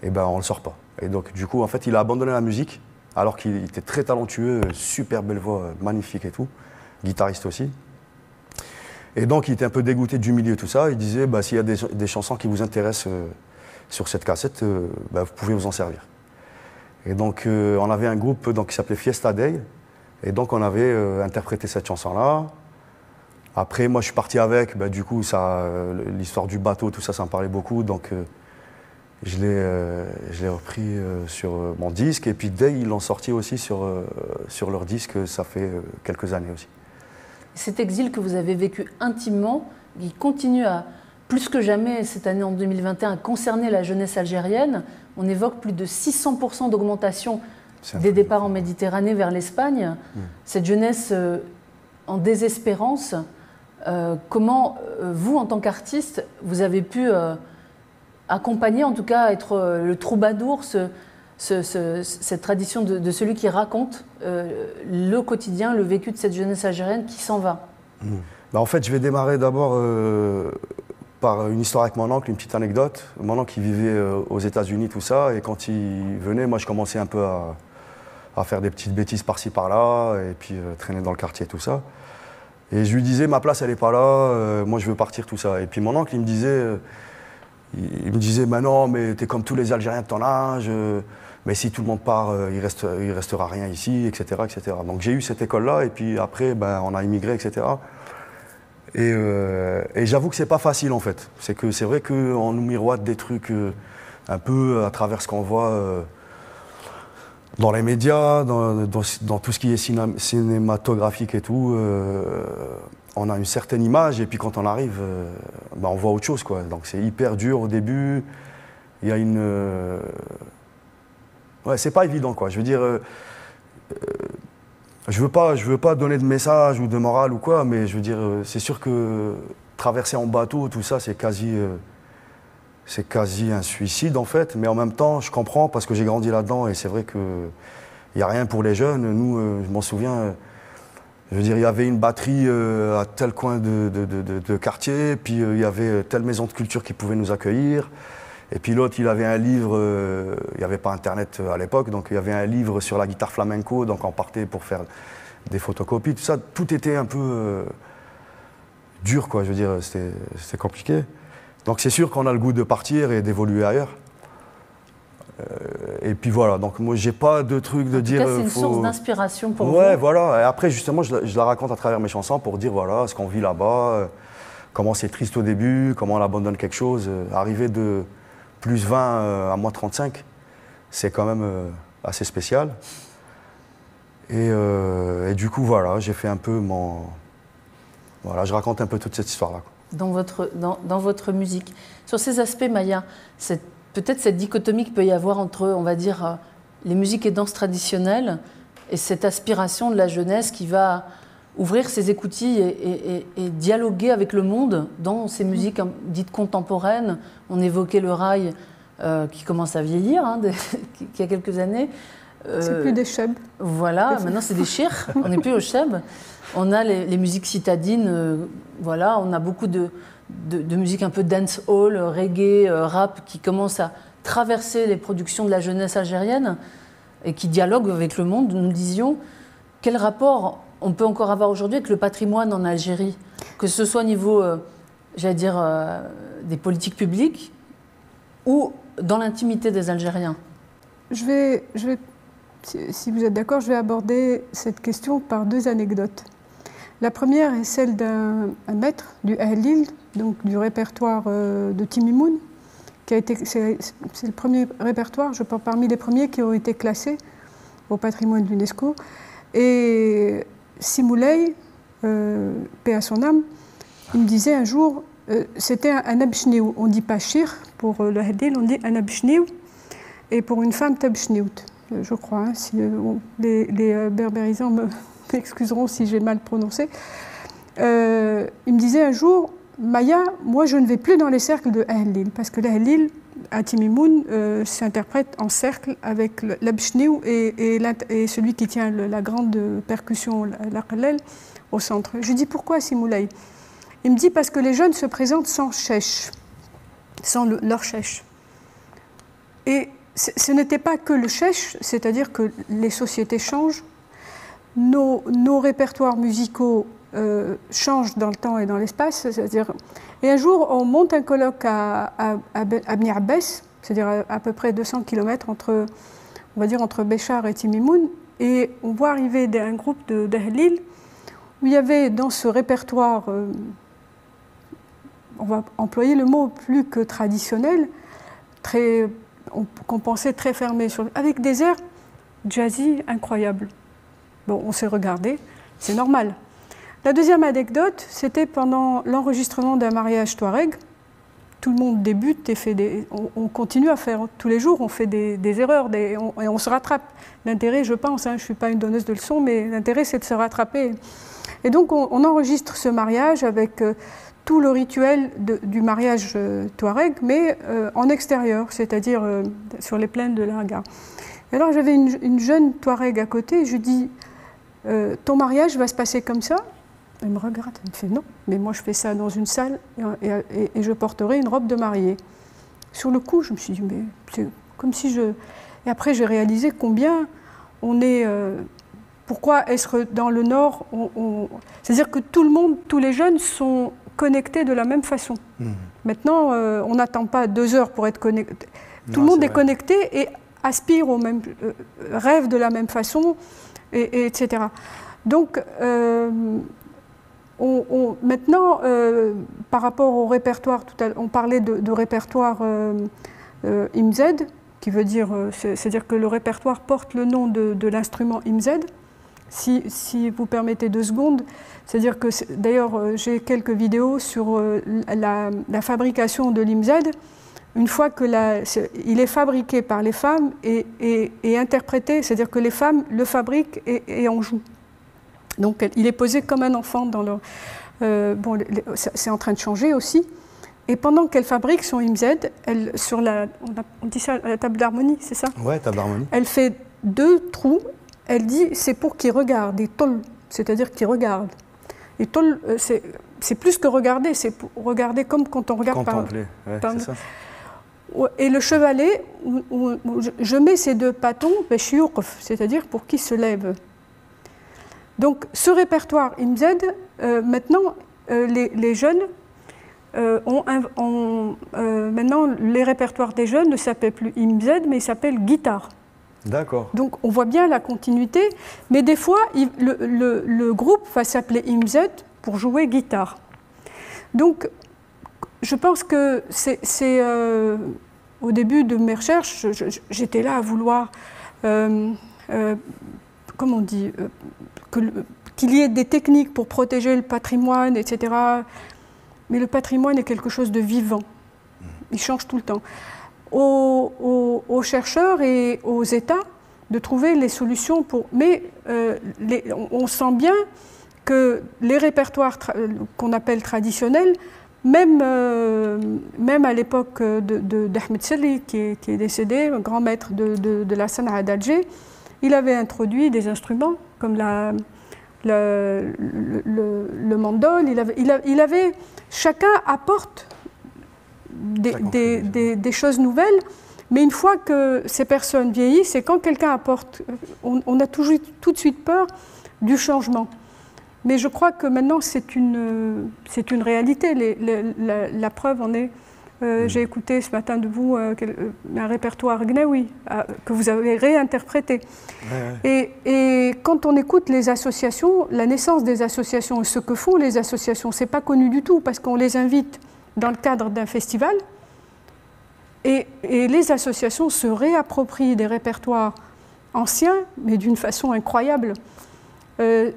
eh ben on le sort pas. Et donc du coup, en fait, il a abandonné la musique, alors qu'il était très talentueux, super belle voix, magnifique et tout, guitariste aussi. Et donc il était un peu dégoûté du milieu, tout ça. Il disait, bah, s'il y a des, chansons qui vous intéressent euh, sur cette cassette, euh, bah, vous pouvez vous en servir. Et donc euh, on avait un groupe donc, qui s'appelait Fiesta Day, et donc on avait interprété cette chanson-là. Après, moi, je suis parti avec. bah, du coup, ça, l'histoire du bateau, tout ça, ça me parlait beaucoup. Donc, je l'ai, euh, je l'ai repris euh, sur euh, mon disque. Et puis, Day, ils l'ont sorti aussi sur, euh, sur leur disque. Ça fait quelques années aussi. Cet exil que vous avez vécu intimement, il continue à, plus que jamais cette année en 2021, à concerner la jeunesse algérienne. On évoque plus de 600% d'augmentation des départs en Méditerranée vers l'Espagne. Cette jeunesse en désespérance, comment vous, en tant qu'artiste, vous avez pu accompagner, en tout cas être euh, le troubadour, ce- ce- ce- cette tradition de, celui qui raconte euh, le quotidien, le vécu de cette jeunesse algérienne qui s'en va Bah, en fait, je vais démarrer d'abord euh, par une histoire avec mon oncle, une petite anecdote. Mon oncle, il vivait aux États-Unis, tout ça, et quand il venait, moi, je commençais un peu à, à faire des petites bêtises par-ci, par-là, et puis traîner dans le quartier, tout ça. Et je lui disais, ma place, elle n'est pas là, moi, je veux partir, tout ça. Et puis mon oncle, il me disait, il, me disait, bah non, mais t'es comme tous les Algériens de ton âge, euh, mais si tout le monde part, euh, il reste, il restera rien ici, etc., etc. Donc j'ai eu cette école-là, et puis après, ben, on a immigré, etc. Et, euh, et j'avoue que c'est pas facile en fait. C'est que c'est vrai qu'on nous miroite des trucs un peu à travers ce qu'on voit dans les médias, dans, tout ce qui est cinéma- cinématographique et tout. On a une certaine image et puis quand on arrive, euh, ben, on voit autre chose quoi. Donc c'est hyper dur au début. Il y a une, euh, ouais, c'est pas évident quoi. Je veux dire. euh, je veux pas, je veux pas donner de message ou de morale ou quoi, mais je veux dire, c'est sûr que traverser en bateau, tout ça, c'est quasi, c'est quasi un suicide en fait. Mais en même temps, je comprends parce que j'ai grandi là-dedans et c'est vrai que il y a rien pour les jeunes. Nous, je m'en souviens. Euh, je veux dire, il y avait une batterie euh, à tel coin de, quartier, puis euh, il y avait telle maison de culture qui pouvait nous accueillir. Et puis l'autre, il avait un livre, euh, il n'y avait pas Internet euh, à l'époque, donc il y avait un livre sur la guitare flamenco, donc on partait pour faire des photocopies, tout ça, tout était un peu euh, dur, quoi, je veux dire, c'était compliqué. Donc c'est sûr qu'on a le goût de partir et d'évoluer ailleurs. Euh, et puis voilà, donc moi j'ai pas de truc de En dire... c'est euh, une faut- source d'inspiration pour ouais, vous. voilà. Et après, justement, je, la- je la raconte à travers mes chansons pour dire voilà ce qu'on vit là-bas, euh, comment c'est triste au début, comment on abandonne quelque chose. arriver de plus 20 euh, à moins 35, c'est quand même assez spécial. Et, euh, et du coup, voilà, j'ai fait un peu mon. Voilà, je raconte un peu toute cette histoire-là. dans votre, dans, dans votre musique. Sur ces aspects, Maya, cette- peut-être cette dichotomie qu'il peut y avoir entre, on va dire, euh, les musiques et danses traditionnelles et cette aspiration de la jeunesse qui va ouvrir ses écoutilles et, dialoguer avec le monde dans ces musiques dites contemporaines. On évoquait le rail euh, qui commence à vieillir, hein, qui a quelques années. c'est plus des chebs. Voilà, maintenant c'est des chirs, on n'est plus au cheb. On a les, musiques citadines, euh, voilà, on a beaucoup de, de, musique un peu dance hall, reggae, euh, rap qui commence à traverser les productions de la jeunesse algérienne et qui dialogue avec le monde. Nous disions quel rapport on peut encore avoir aujourd'hui avec le patrimoine en Algérie, que ce soit au niveau, euh, j'allais dire, euh, des politiques publiques ou dans l'intimité des Algériens je vais, je vais, si vous êtes d'accord, je vais aborder cette question par deux anecdotes. La première est celle d'un maître du Ahlil, donc du répertoire euh, de Timimoun, qui a été, c'est, le premier répertoire, je pense, parmi les premiers qui ont été classés au patrimoine de l'UNESCO. Et Simoulay, euh, paix à son âme, il me disait un jour, euh, c'était un, un On dit pas shir pour le Ahlil, on dit un abshniou. Et pour une femme, tabshniut, je crois. Hein, si, les, les berbérisants me m'excuseront si j'ai mal prononcé. Euh, il me disait un jour, Maya, moi je ne vais plus dans les cercles de Ahlil, parce que l'Ahlil, à Timimoun, euh, s'interprète en cercle avec l'Abshniou et, celui qui tient la grande percussion, l'Aqlel, au centre. Je dis pourquoi Simoulay Il me dit parce que les jeunes se présentent sans chèche, sans leur chèche. Et ce n'était pas que le chèche, c'est-à-dire que les sociétés changent, nos, répertoires musicaux euh, changent dans le temps et dans l'espace. C'est-à-dire, et un jour, on monte un colloque à, à, à c'est-à-dire à, peu près 200 km entre, on va dire, entre Béchar et Timimoun, et on voit arriver un groupe de d'Ahlil où il y avait dans ce répertoire, euh, on va employer le mot plus que traditionnel, très, qu'on pensait très fermé, avec des airs jazzy incroyables. Bon, on s'est regardé, c'est normal. La deuxième anecdote, c'était pendant l'enregistrement d'un mariage Touareg. Tout le monde débute et fait des. On, continue à faire tous les jours, on fait des, erreurs et on se rattrape. L'intérêt, je pense, hein, je ne suis pas une donneuse de leçons, mais l'intérêt, c'est de se rattraper. Et donc, on, enregistre ce mariage avec euh, tout le rituel du mariage euh, Touareg, mais euh, en extérieur, c'est-à-dire sur les plaines de l'Arga. alors, j'avais une, une, jeune Touareg à côté, et je dis euh, ton mariage va se passer comme ça? Elle me regarde, elle me fait non, mais moi je fais ça dans une salle et, je porterai une robe de mariée. Sur le coup, je me suis dit, mais c'est comme si je. Et après, j'ai réalisé combien on est. Euh, pourquoi est-ce que dans le Nord, c'est-à-dire que tout le monde, tous les jeunes sont connectés de la même façon. Mmh. Maintenant, euh, on n'attend pas deux heures pour être connecté. Tout le monde est, connecté et aspire au même, rêve de la même façon et, etc. Donc, euh, on, maintenant, euh, par rapport au répertoire, tout à, on parlait de, répertoire euh, IMZ, qui veut dire, c'est-à-dire que le répertoire porte le nom de, l'instrument IMZ. Si, si, vous permettez deux secondes, c'est-à-dire que, d'ailleurs, j'ai quelques vidéos sur la, fabrication de l'IMZ une fois que la, il est fabriqué par les femmes et, interprété, c'est-à-dire que les femmes le fabriquent et, en jouent. Donc il est posé comme un enfant dans leur... Euh, bon, c'est en train de changer aussi. Et pendant qu'elle fabrique son IMZ, elle, sur la, on, dit ça, la table d'harmonie, c'est ça? Ouais, table d'harmonie. Elle fait deux trous. Elle dit c'est pour qu'il regarde, et tol, c'est-à-dire qu'il regarde. Et tol, euh, c'est plus que regarder, c'est pour regarder comme quand on regarde Contempler, ouais, c'est ça. Et le chevalet, je mets ces deux patons, c'est-à-dire pour qu'il se lève. Donc ce répertoire IMZ, euh, maintenant, euh, les, jeunes euh, ont, maintenant les répertoires des jeunes ne s'appellent plus IMZ, mais ils s'appellent guitare. D'accord. Donc on voit bien la continuité, mais des fois le, le groupe va s'appeler IMZ pour jouer guitare. Donc je pense que c'est au début de mes recherches, j'étais là à vouloir, comment on dit, qu'il y ait des techniques pour protéger le patrimoine, etc. Mais le patrimoine est quelque chose de vivant. Il change tout le temps. Aux, chercheurs et aux États, de trouver les solutions. Mais on sent bien que les répertoires qu'on appelle traditionnels, même, même à l'époque d'Ahmed Sali, qui, est décédé, le grand maître de, la Sanaa d'Alger, il avait introduit des instruments comme la, le, le, mandol. Il avait, il, avait, chacun apporte des, des, choses nouvelles, mais une fois que ces personnes vieillissent, c'est quand quelqu'un apporte, on, a toujours tout de suite peur du changement. Mais je crois que maintenant, c'est une, c'est une réalité. la, la, preuve en est euh, mm. J'ai écouté ce matin de vous euh, euh, un répertoire gnaoui que vous avez réinterprété. Et, et, quand on écoute les associations, la naissance des associations ce que font les associations, c'est pas connu du tout parce qu'on les invite dans le cadre d'un festival et, et, les associations se réapproprient des répertoires anciens, mais d'une façon incroyable.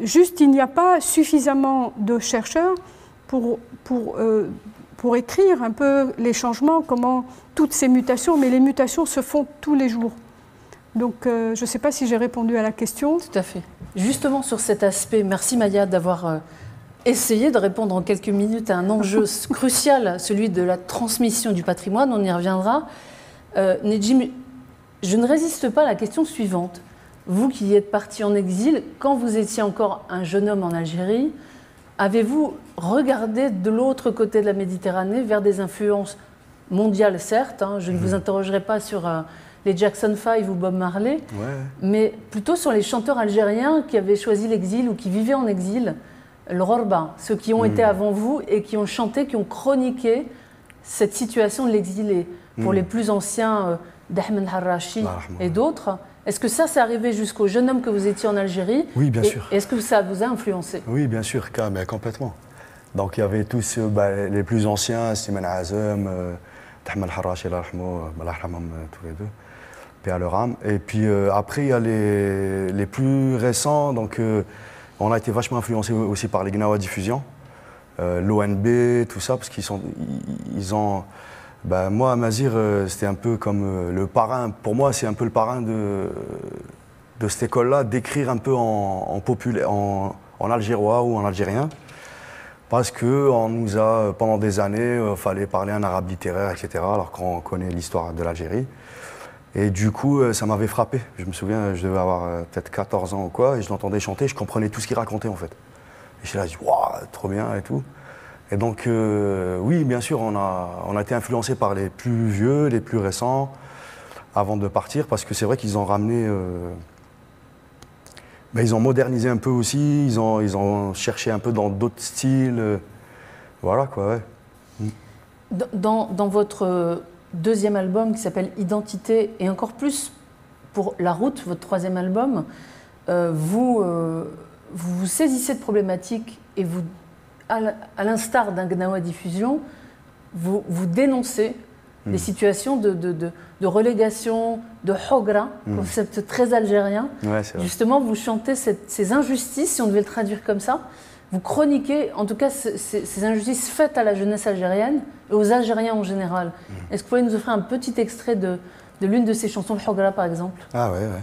juste, il n'y a pas suffisamment de chercheurs pour, pour pour écrire un peu les changements, comment toutes ces mutations, mais les mutations se font tous les jours. Donc euh, je ne sais pas si j'ai répondu à la question. Tout à fait. Justement sur cet aspect, merci Maya d'avoir euh, essayé de répondre en quelques minutes à un enjeu crucial, celui de la transmission du patrimoine, on y reviendra. Euh, je ne résiste pas à la question suivante. Vous qui êtes parti en exil, quand vous étiez encore un jeune homme en Algérie, Avez-vous regardé de l'autre côté de la Méditerranée vers des influences mondiales, certes hein, Je ne vous mhm. interrogerai pas sur euh, les Jackson 5 ou Bob Marley, mais plutôt sur les chanteurs algériens qui avaient choisi l'exil ou qui vivaient en exil, le Rorba, ceux qui ont été mhm. avant vous et qui ont chanté, qui ont chroniqué cette situation de l'exilé. Pour mhm. les plus anciens, euh, Dahman Harrachi et d'autres, est-ce que ça, c'est arrivé jusqu'au jeune homme que vous étiez en Algérie Oui, bien sûr. Est-ce que ça vous a influencé? Oui, bien sûr, mais complètement. Donc il y avait tous bah, les plus anciens, Siman Azem, euh, Tahmal Harash et tous les deux. Et puis euh, après, il y a les, les plus récents, donc euh, on a été vachement influencé aussi par les Gnawa Diffusion, l'ONB, tout ça, parce qu'ils sont, ils ont bah, moi, Mazir, euh, c'était un peu comme euh, le parrain. Pour moi, c'est un peu le parrain de, de cette école-là, d'écrire un peu en, en, algérois ou en algérien. Parce qu'on nous a, pendant des années, euh, fallait parler un arabe littéraire, etc., alors qu'on connaît l'histoire de l'Algérie. Et du coup, ça m'avait frappé. Je me souviens, je devais avoir peut-être 14 ans ou quoi, et je l'entendais chanter, je comprenais tout ce qu'il racontait en fait. Et je là, je dis, waouh, trop bien et tout. Et donc, euh, oui, bien sûr, on a, on a été influencé par les plus vieux, les plus récents, avant de partir, parce que c'est vrai qu'ils ont ramené. Euh, ben, ils ont modernisé un peu aussi, ils ont, ils ont cherché un peu dans d'autres styles. Euh, voilà, quoi, ouais. Dans, dans, votre deuxième album qui s'appelle Identité, et encore plus pour La Route, votre troisième album, vous, vous vous saisissez de problématiques et vous à l'instar d'un Gnawa diffusion, vous, vous dénoncez des hmm. situations de, de, relégation, de hogra, hmm. concept très algérien. Justement, vous chantez ces injustices, si on devait le traduire comme ça. Vous chroniquez, en tout cas, ces, injustices faites à la jeunesse algérienne et aux Algériens en général. Hmm. Est-ce que vous pouvez nous offrir un petit extrait de, l'une de ces chansons, de hogra par exemple? Ah ouais, ouais.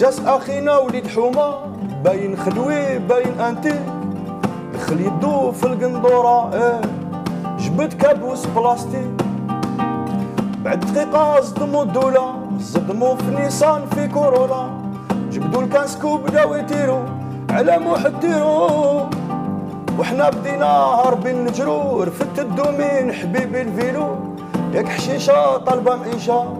جاس اخينا وليد حومة باين خلوي باين أنتي. دخل يدو في القندورة إيه. جبت كابوس بلاستيك بعد دقيقة صدموا الدولة صدموا في نيسان في كورونا. جبدوا الكاسكو بداو يطيروا على موحد ديرو وحنا بدينا هاربين نجرو رفدت الدومين حبيبي الفيلو. ياك حشيشة طالبة معيشة.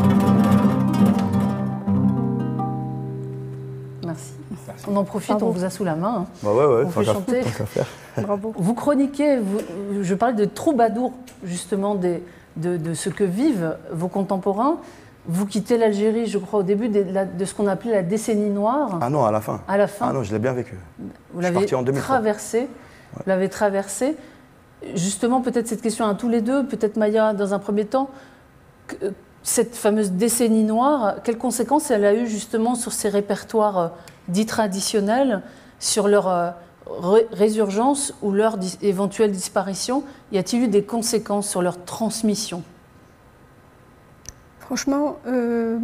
On en profite, on vous a sous la main. hein. Bah ouais, ouais, On fait chanter. faire. Bravo. Vous chroniquez, vous- je parlais de troubadours, justement, des- de, de ce que vivent vos contemporains. Vous quittez l'Algérie, je crois, au début de, la- de ce qu'on appelait la décennie noire. Ah non, à la fin. À la fin, Ah non, je l'ai bien vécu. vous l'avez parti en 2003. traversé. Vous l'avez traversé. Justement, peut-être cette question à tous les deux, peut-être Maya dans un premier temps. que- cette fameuse décennie noire, quelles conséquences elle a eu justement sur ces répertoires euh, dits traditionnels, sur leur euh, ré- résurgence ou leur éventuelle disparition Y a-t-il eu des conséquences sur leur transmission? Franchement, euh,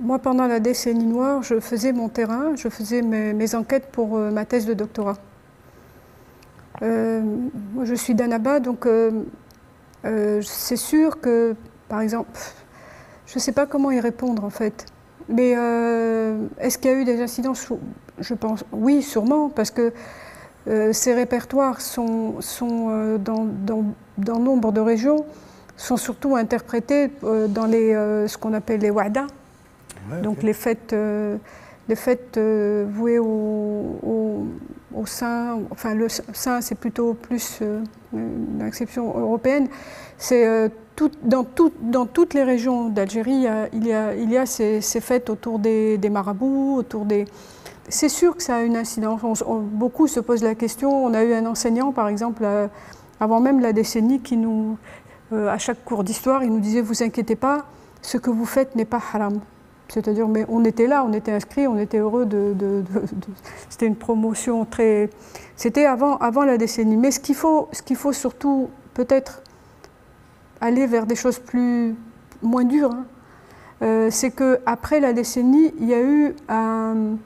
moi, pendant la décennie noire, je faisais mon terrain, je faisais mes, enquêtes pour euh, ma thèse de doctorat. Moi, je suis d'Annaba, donc c'est sûr que, par exemple, je ne sais pas comment y répondre en fait. Mais euh, est-ce qu'il y a eu des incidents Je pense, oui, sûrement, parce que euh, ces répertoires sont, sont euh, dans, dans, dans nombre de régions sont surtout interprétés dans les, ce qu'on appelle les wada, Ouais, donc les fêtes, les fêtes vouées au, au, au saint. Enfin, le saint, c'est plutôt plus une exception européenne. C'est dans, tout- dans toutes les régions d'Algérie, il y a, ces, fêtes autour des, marabouts, autour des. C'est sûr que ça a une incidence. Beaucoup se posent la question. On a eu un enseignant, par exemple, euh, avant même la décennie, qui nous, euh, à chaque cours d'histoire, il nous disait Vous inquiétez pas, ce que vous faites n'est pas haram. C'est-à-dire, mais on était là, on était inscrits, on était heureux de- de- C'était une promotion très. C'était avant, avant la décennie. Mais ce qu'il faut, ce qu'il faut surtout, peut-être, aller vers des choses plus moins dures, hein, euh, c'est que après la décennie, il y a eu un,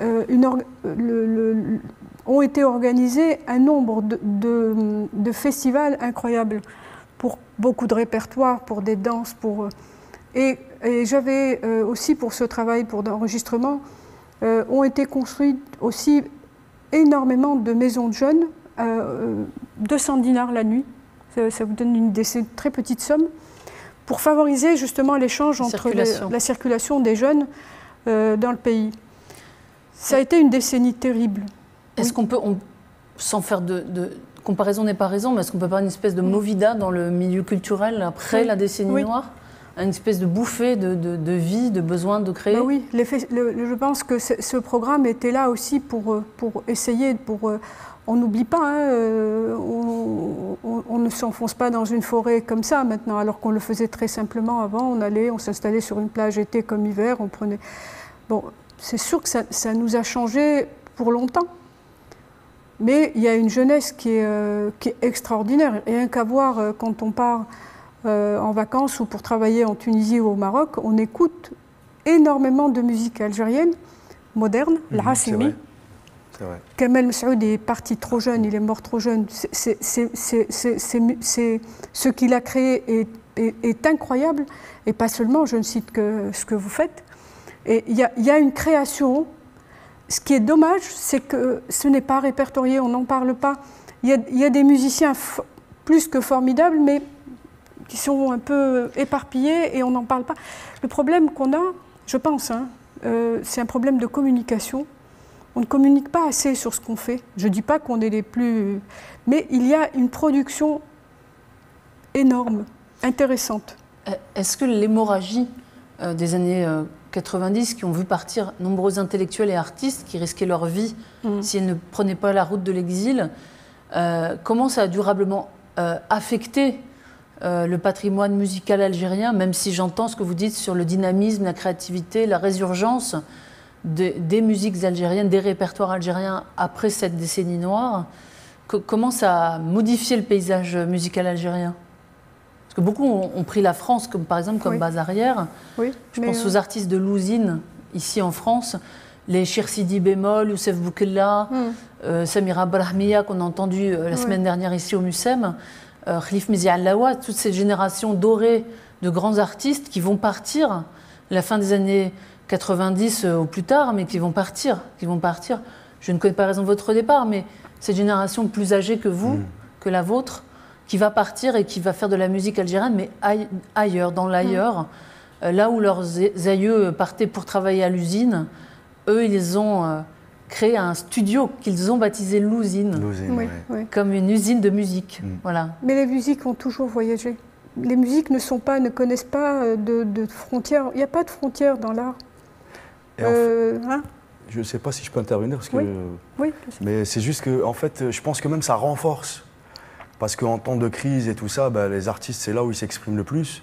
euh, une ont été organisés un nombre de, de- festivals incroyables pour beaucoup de répertoires, pour des danses, pour euh, et, j'avais aussi pour ce travail pour d'enregistrement ont été construites aussi énormément de maisons de jeunes, euh, 200 dinars la nuit, ça, vous donne une très petite somme, pour favoriser justement l'échange entre les- circulation. la circulation des jeunes euh, dans le pays. Ça a été une décennie terrible. Est-ce Oui. qu'on peut, on- sans faire de, de- comparaison n'est pas raison, mais est-ce qu'on peut pas une espèce de movida dans le milieu culturel après Oui. la décennie Oui. noire? Une espèce de bouffée de, de- de vie, de besoin de créer? Bah oui, les le- je pense que ce, ce programme était là aussi pour, euh, pour essayer, pour, euh, on n'oublie pas, hein, euh, on, on- on ne s'enfonce pas dans une forêt comme ça maintenant, alors qu'on le faisait très simplement avant. On allait, on s'installait sur une plage été comme hiver, on prenait. Bon, c'est sûr que ça, ça nous a changé pour longtemps. Mais il y a une jeunesse qui est, euh, qui est extraordinaire. Rien qu'à voir euh, quand on part euh, en vacances ou pour travailler en Tunisie ou au Maroc, on écoute énormément de musique algérienne, moderne, Mhm, c'est l'Hassimi. vrai. C'est vrai. Kamel Messaoud est parti trop jeune, il est mort trop jeune. C'est- ce qu'il a créé est, incroyable, et pas seulement, je ne cite que ce que vous faites. Et il y, a- une création. Ce qui est dommage, c'est que ce n'est pas répertorié, on n'en parle pas. Il y a, des musiciens plus que formidables, mais qui sont un peu éparpillés et on n'en parle pas. Le problème qu'on a, je pense, hein, euh, c'est un problème de communication. On ne communique pas assez sur ce qu'on fait. Je ne dis pas qu'on est les plus... Mais il y a une production énorme, intéressante. Euh, Est-ce que l'hémorragie euh, des années euh, 90, qui ont vu partir nombreux intellectuels et artistes qui risquaient leur vie Mm. si elles ne prenaient pas la route de l'exil, euh, comment ça a durablement euh, affecté euh, le patrimoine musical algérien, même si j'entends ce que vous dites sur le dynamisme, la créativité, la résurgence de- des musiques algériennes, des répertoires algériens après cette décennie noire Co- Comment ça a modifié le paysage musical algérien? Parce que beaucoup ont, ont pris la France, comme par exemple comme Oui. base arrière. Oui, Je pense euh, aux artistes de l'usine, ici en France, les Chirsidi bémol, Youssef Boukella, hmm. euh, Samira Brahmiya qu'on a entendu euh, la semaine dernière ici au MUSEM. euh, Khalif Mizialawa, toute cette génération dorée de grands artistes qui vont partir la fin des années 90 euh, ou plus tard, mais qui vont partir, qui vont partir. Je ne connais pas la raison de votre départ, mais cette génération plus âgée que vous, que la vôtre, qui va partir et qui va faire de la musique algérienne, mais aille- ailleurs, dans l'ailleurs, Euh, là où leurs a- aïeux partaient pour travailler à l'usine, eux, ils ont euh, créé un studio qu'ils ont baptisé l'usine, Oui, oui. comme une usine de musique. Mm. Voilà. Mais les musiques ont toujours voyagé. Les musiques ne sont pas, ne connaissent pas de, de frontières. Il n'y a pas de frontières dans l'art. Et en fait, Euh, hein je ne sais pas si je peux intervenir parce que. Oui. Mais c'est juste que, en fait, je pense que même ça renforce. Parce qu'en temps de crise et tout ça, bah, les artistes, c'est là où ils s'expriment le plus.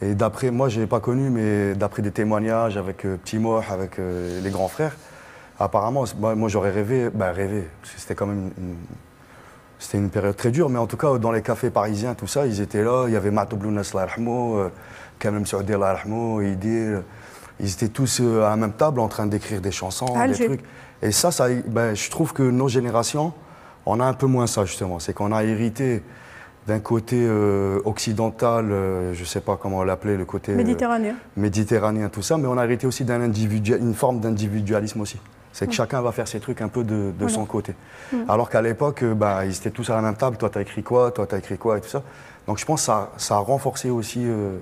Et d'après, moi, je n'ai pas connu, mais d'après des témoignages avec euh, Petit Moh, avec euh, les grands frères, apparemment, c'est- moi, j'aurais rêvé, bah, rêvé, parce que c'était quand même une, c'était une période très dure, mais en tout cas, dans les cafés parisiens, tout ça, ils étaient là. Il y avait Matou Blounas, yarhamou, euh, Kamem Saoudi, Allah yarhamou, Idi, euh, Ils étaient tous euh, à la même table en train d'écrire des chansons, des Alger. trucs. Et ça, ça ben, je trouve que nos générations, on a un peu moins ça, justement. C'est qu'on a hérité d'un côté euh, occidental, euh, je ne sais pas comment l'appeler, le côté euh, Méditerranéen. méditerranéen, tout ça, mais on a hérité aussi d'un individu- une forme d'individualisme aussi. C'est que chacun va faire ses trucs un peu de, de son côté. Alors qu'à l'époque, bah, ils étaient tous à la même table. Toi, tu as écrit quoi? Toi, tu as écrit quoi? Et tout ça. Donc je pense que ça, ça a renforcé aussi le,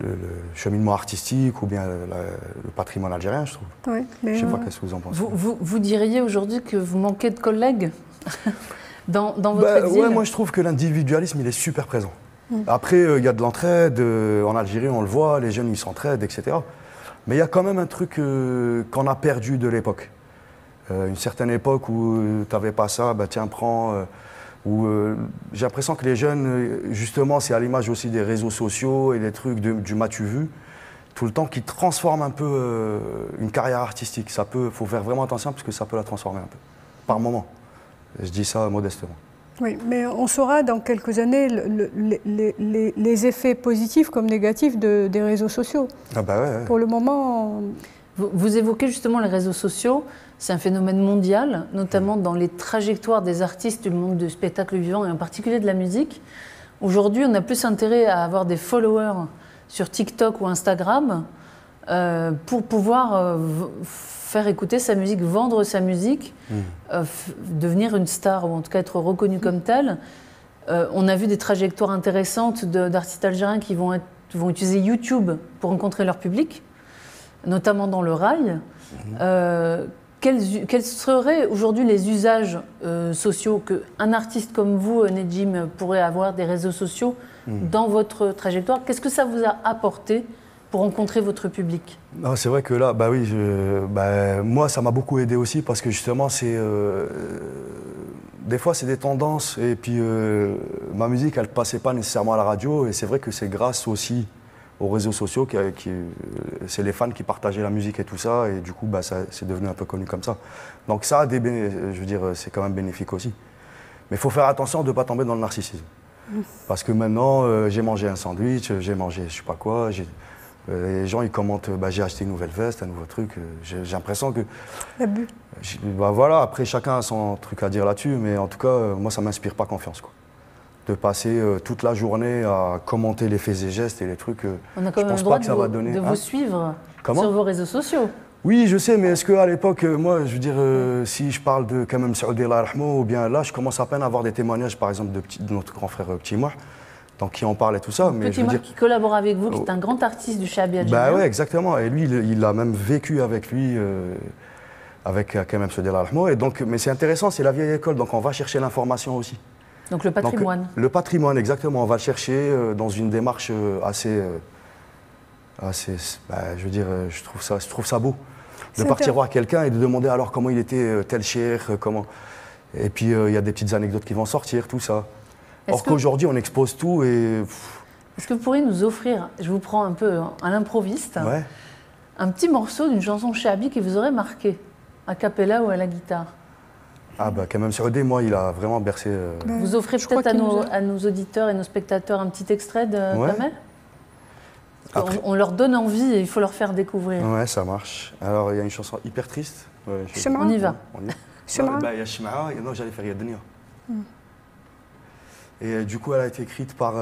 le- le cheminement artistique ou bien la- le patrimoine algérien, je trouve. Ouais, mais, Je sais pas qu'est-ce que vous en pensez. Vous, vous- vous diriez aujourd'hui que vous manquez de collègues dans, dans votre Bah, exil ouais, moi je trouve que l'individualisme il est super présent. Après, euh, il y a de l'entraide, euh, en Algérie on le voit, les jeunes ils s'entraident, etc. Mais il y a quand même un truc euh, qu'on a perdu de l'époque. Euh, une certaine époque où tu n'avais pas ça, bah tiens, prends. Où, euh, J'ai l'impression que les jeunes, euh, justement, c'est à l'image aussi des réseaux sociaux et des trucs de- du matu vu, tout le temps qui transforment un peu euh, une carrière artistique. Ça peut, faut faire vraiment attention parce que ça peut la transformer un peu, par moment. Je dis ça modestement. Oui, mais on saura dans quelques années le- le- les, les- les- les effets positifs comme négatifs de- des réseaux sociaux. Ah bah ouais, ouais. Pour le moment, Vous, vous évoquez justement les réseaux sociaux. C'est un phénomène mondial, notamment dans les trajectoires des artistes du monde du spectacle vivant et en particulier de la musique. Aujourd'hui, on a plus intérêt à avoir des followers sur TikTok ou Instagram euh, pour pouvoir euh, faire écouter sa musique, vendre sa musique, euh, f- devenir une star ou en tout cas être reconnu comme tel. Euh, on a vu des trajectoires intéressantes d'artistes algériens qui vont, être- vont utiliser YouTube pour rencontrer leur public, notamment dans le rail. Euh, quels, seraient aujourd'hui les usages euh, sociaux qu'un artiste comme vous, euh, Nejim, pourrait avoir des réseaux sociaux dans votre trajectoire? Qu'est-ce que ça vous a apporté pour rencontrer votre public? C'est vrai que là, bah oui, je- bah, moi, ça m'a beaucoup aidé aussi parce que justement, c'est. euh, des fois, c'est des tendances et puis euh, ma musique, elle ne passait pas nécessairement à la radio et c'est vrai que c'est grâce aussi aux réseaux sociaux, qui, qui- euh, c'est les fans qui partageaient la musique et tout ça et du coup, bah, ça, c'est devenu un peu connu comme ça. Donc, ça a des béné- je veux dire, c'est quand même bénéfique aussi. Mais il faut faire attention de ne pas tomber dans le narcissisme. Parce que maintenant, euh, j'ai mangé un sandwich, j'ai mangé je sais pas quoi, euh, les gens ils commentent, euh, bah, j'ai acheté une nouvelle veste, un nouveau truc. euh, j'ai l'impression que. l'abus. Bah, voilà, après chacun a son truc à dire là-dessus, mais en tout cas, euh, moi ça m'inspire pas confiance. Quoi. De passer euh, toute la journée à commenter les faits et gestes et les trucs. euh, On a quand je même pense le droit pas que de, ça vous, va donner. de hein. vous suivre Comment sur vos réseaux sociaux. Oui, je sais, mais est-ce qu'à l'époque, euh, moi, je veux dire, euh, si je parle de quand même Saoudi ou bien là, je commence à peine à avoir des témoignages, par exemple, de, petit- de notre grand frère Petit Moir, donc qui en parle et tout ça. Mais Petit je veux Marc dire, qui collabore avec vous, qui est un grand artiste du Shabi Bah algérien. ouais, exactement. Et lui, il, a même vécu avec lui, euh, avec quand même Rahmo. Et donc, mais c'est intéressant, c'est la vieille école, donc on va chercher l'information aussi. Donc le Donc, patrimoine. le patrimoine, exactement. On va le chercher euh, dans une démarche euh, assez, euh, assez, bah, je veux dire, je trouve ça, je trouve ça beau de partir voir quelqu'un et de demander alors comment il était tel cher, comment. Et puis euh, il y a des petites anecdotes qui vont sortir, tout ça. Or qu'aujourd'hui on expose tout et Est-ce que vous pourriez nous offrir, je vous prends un peu à l'improviste, ouais. un petit morceau d'une chanson Shabi qui vous aurait marqué, a cappella ou à la guitare? Ah bah quand même Saoudé, moi il a vraiment bercé. euh, Vous offrez je crois peut-être à, nous nos- a- à nos auditeurs et nos spectateurs un petit extrait de Ouais. Kamel Après- on, on leur donne envie et il faut leur faire découvrir. Ouais, ça marche. Alors, il y a une chanson hyper triste. Ouais, je-. On y va. On y va. Shema. Bah, Il y a Shema, et non, j'allais faire Yadnia. Et du coup, elle a été écrite par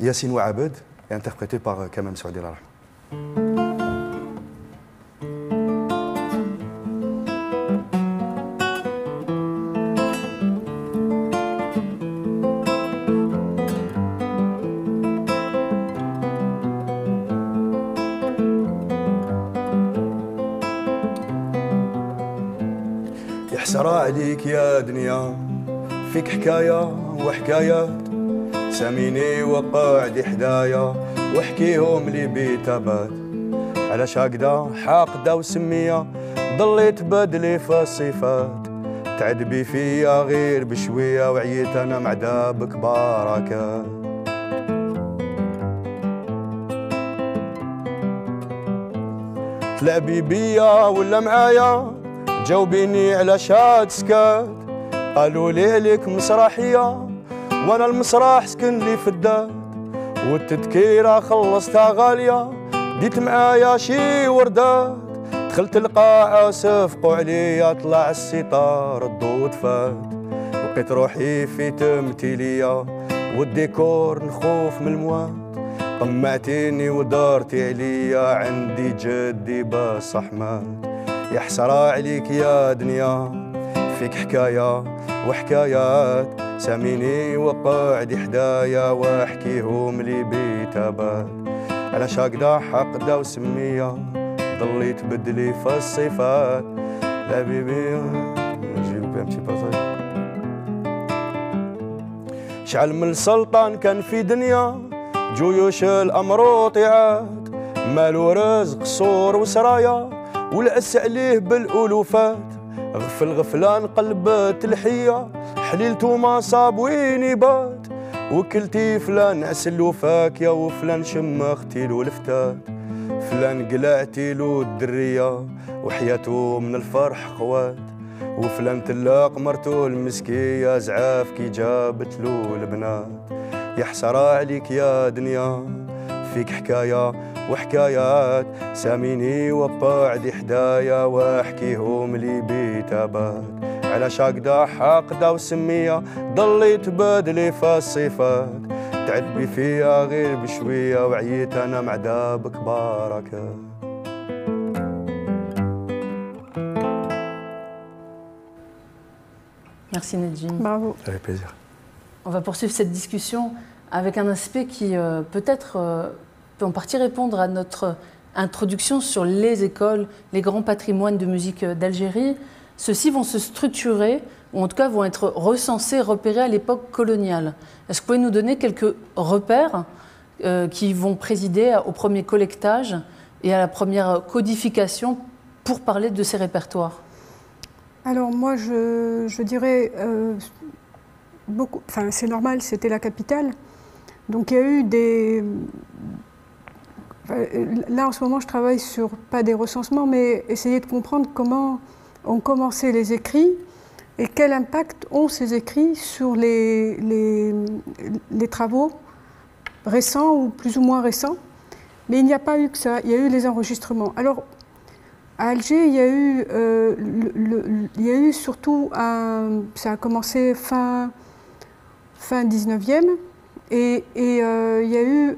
Yassine Ouabed et interprétée par Kamem Saoudi فيك حكاية وحكايات ساميني وقعد حدايا وحكيهم لي بيتابات. علاش هكذا حاقدة وسمية ضليت بدلي في الصفات تعذبي فيا غير بشوية وعييت أنا معدابك بركات تلعبي بيا ولا معايا جاوبيني على شاد سكات. قالوا لي عليك مسرحية وأنا المسرح سكن لي في الدار. والتذكيرة خلصتها غالية ديت معايا شي وردات. دخلت القاعة صفقوا عليا طلع الستار الضوء فات لقيت روحي في تمثيلية والديكور نخوف من الموات. قمعتيني ودارتي عليا عندي جدي باص أحمد. يا حسرة عليك يا دنيا. فيك حكاية وحكايات ساميني وقعد حدايا واحكيهم لي بيتابات على شاقدة حقدة وسمية ضليت بدلي في الصفات. لا بيبي شعل من السلطان كان في دنيا جيوش الأمروطيعات مالو رزق صور وسرايا والعس عليه بالألوفات. غفل غفلان قلبت الحية حليلتو ما صاب وين يبات وكلتي فلان عسل فاكية وفلان شمختي له الفتات فلان قلعتي له الدرية وحياته من الفرح خوات وفلان تلاق مرتو المسكية زعاف كي جابت له البنات. يا حسرة عليك يا دنيا فيك حكاية وحكايات ساميني وقعد حدايا واحكيهم لي بيتابات على شاقدة حاقدة وسمية ضليت بدلي في الصفات تعبي فيها غير بشوية وعييت أنا مع دابك باركة Merci Nedjin. Bravo. Avec plaisir. On va poursuivre cette discussion avec un aspect qui euh, peut-être euh, peut en partie répondre à notre introduction sur les écoles, les grands patrimoines de musique d'Algérie. Ceux-ci vont se structurer, ou en tout cas vont être recensés, repérés à l'époque coloniale. Est-ce que vous pouvez nous donner quelques repères euh, qui vont présider au premier collectage et à la première codification pour parler de ces répertoires? Alors moi, je, je dirais, euh, beaucoup, enfin c'est normal, c'était la capitale. Donc il y a eu des, Là, en ce moment, je travaille sur, pas des recensements, mais essayer de comprendre comment ont commencé les écrits et quel impact ont ces écrits sur les, travaux récents ou plus ou moins récents. Mais il n'y a pas eu que ça, il y a eu les enregistrements. Alors, à Alger, il y a eu, euh, surtout un, ça a commencé fin, fin 19e, et, et euh, il y a eu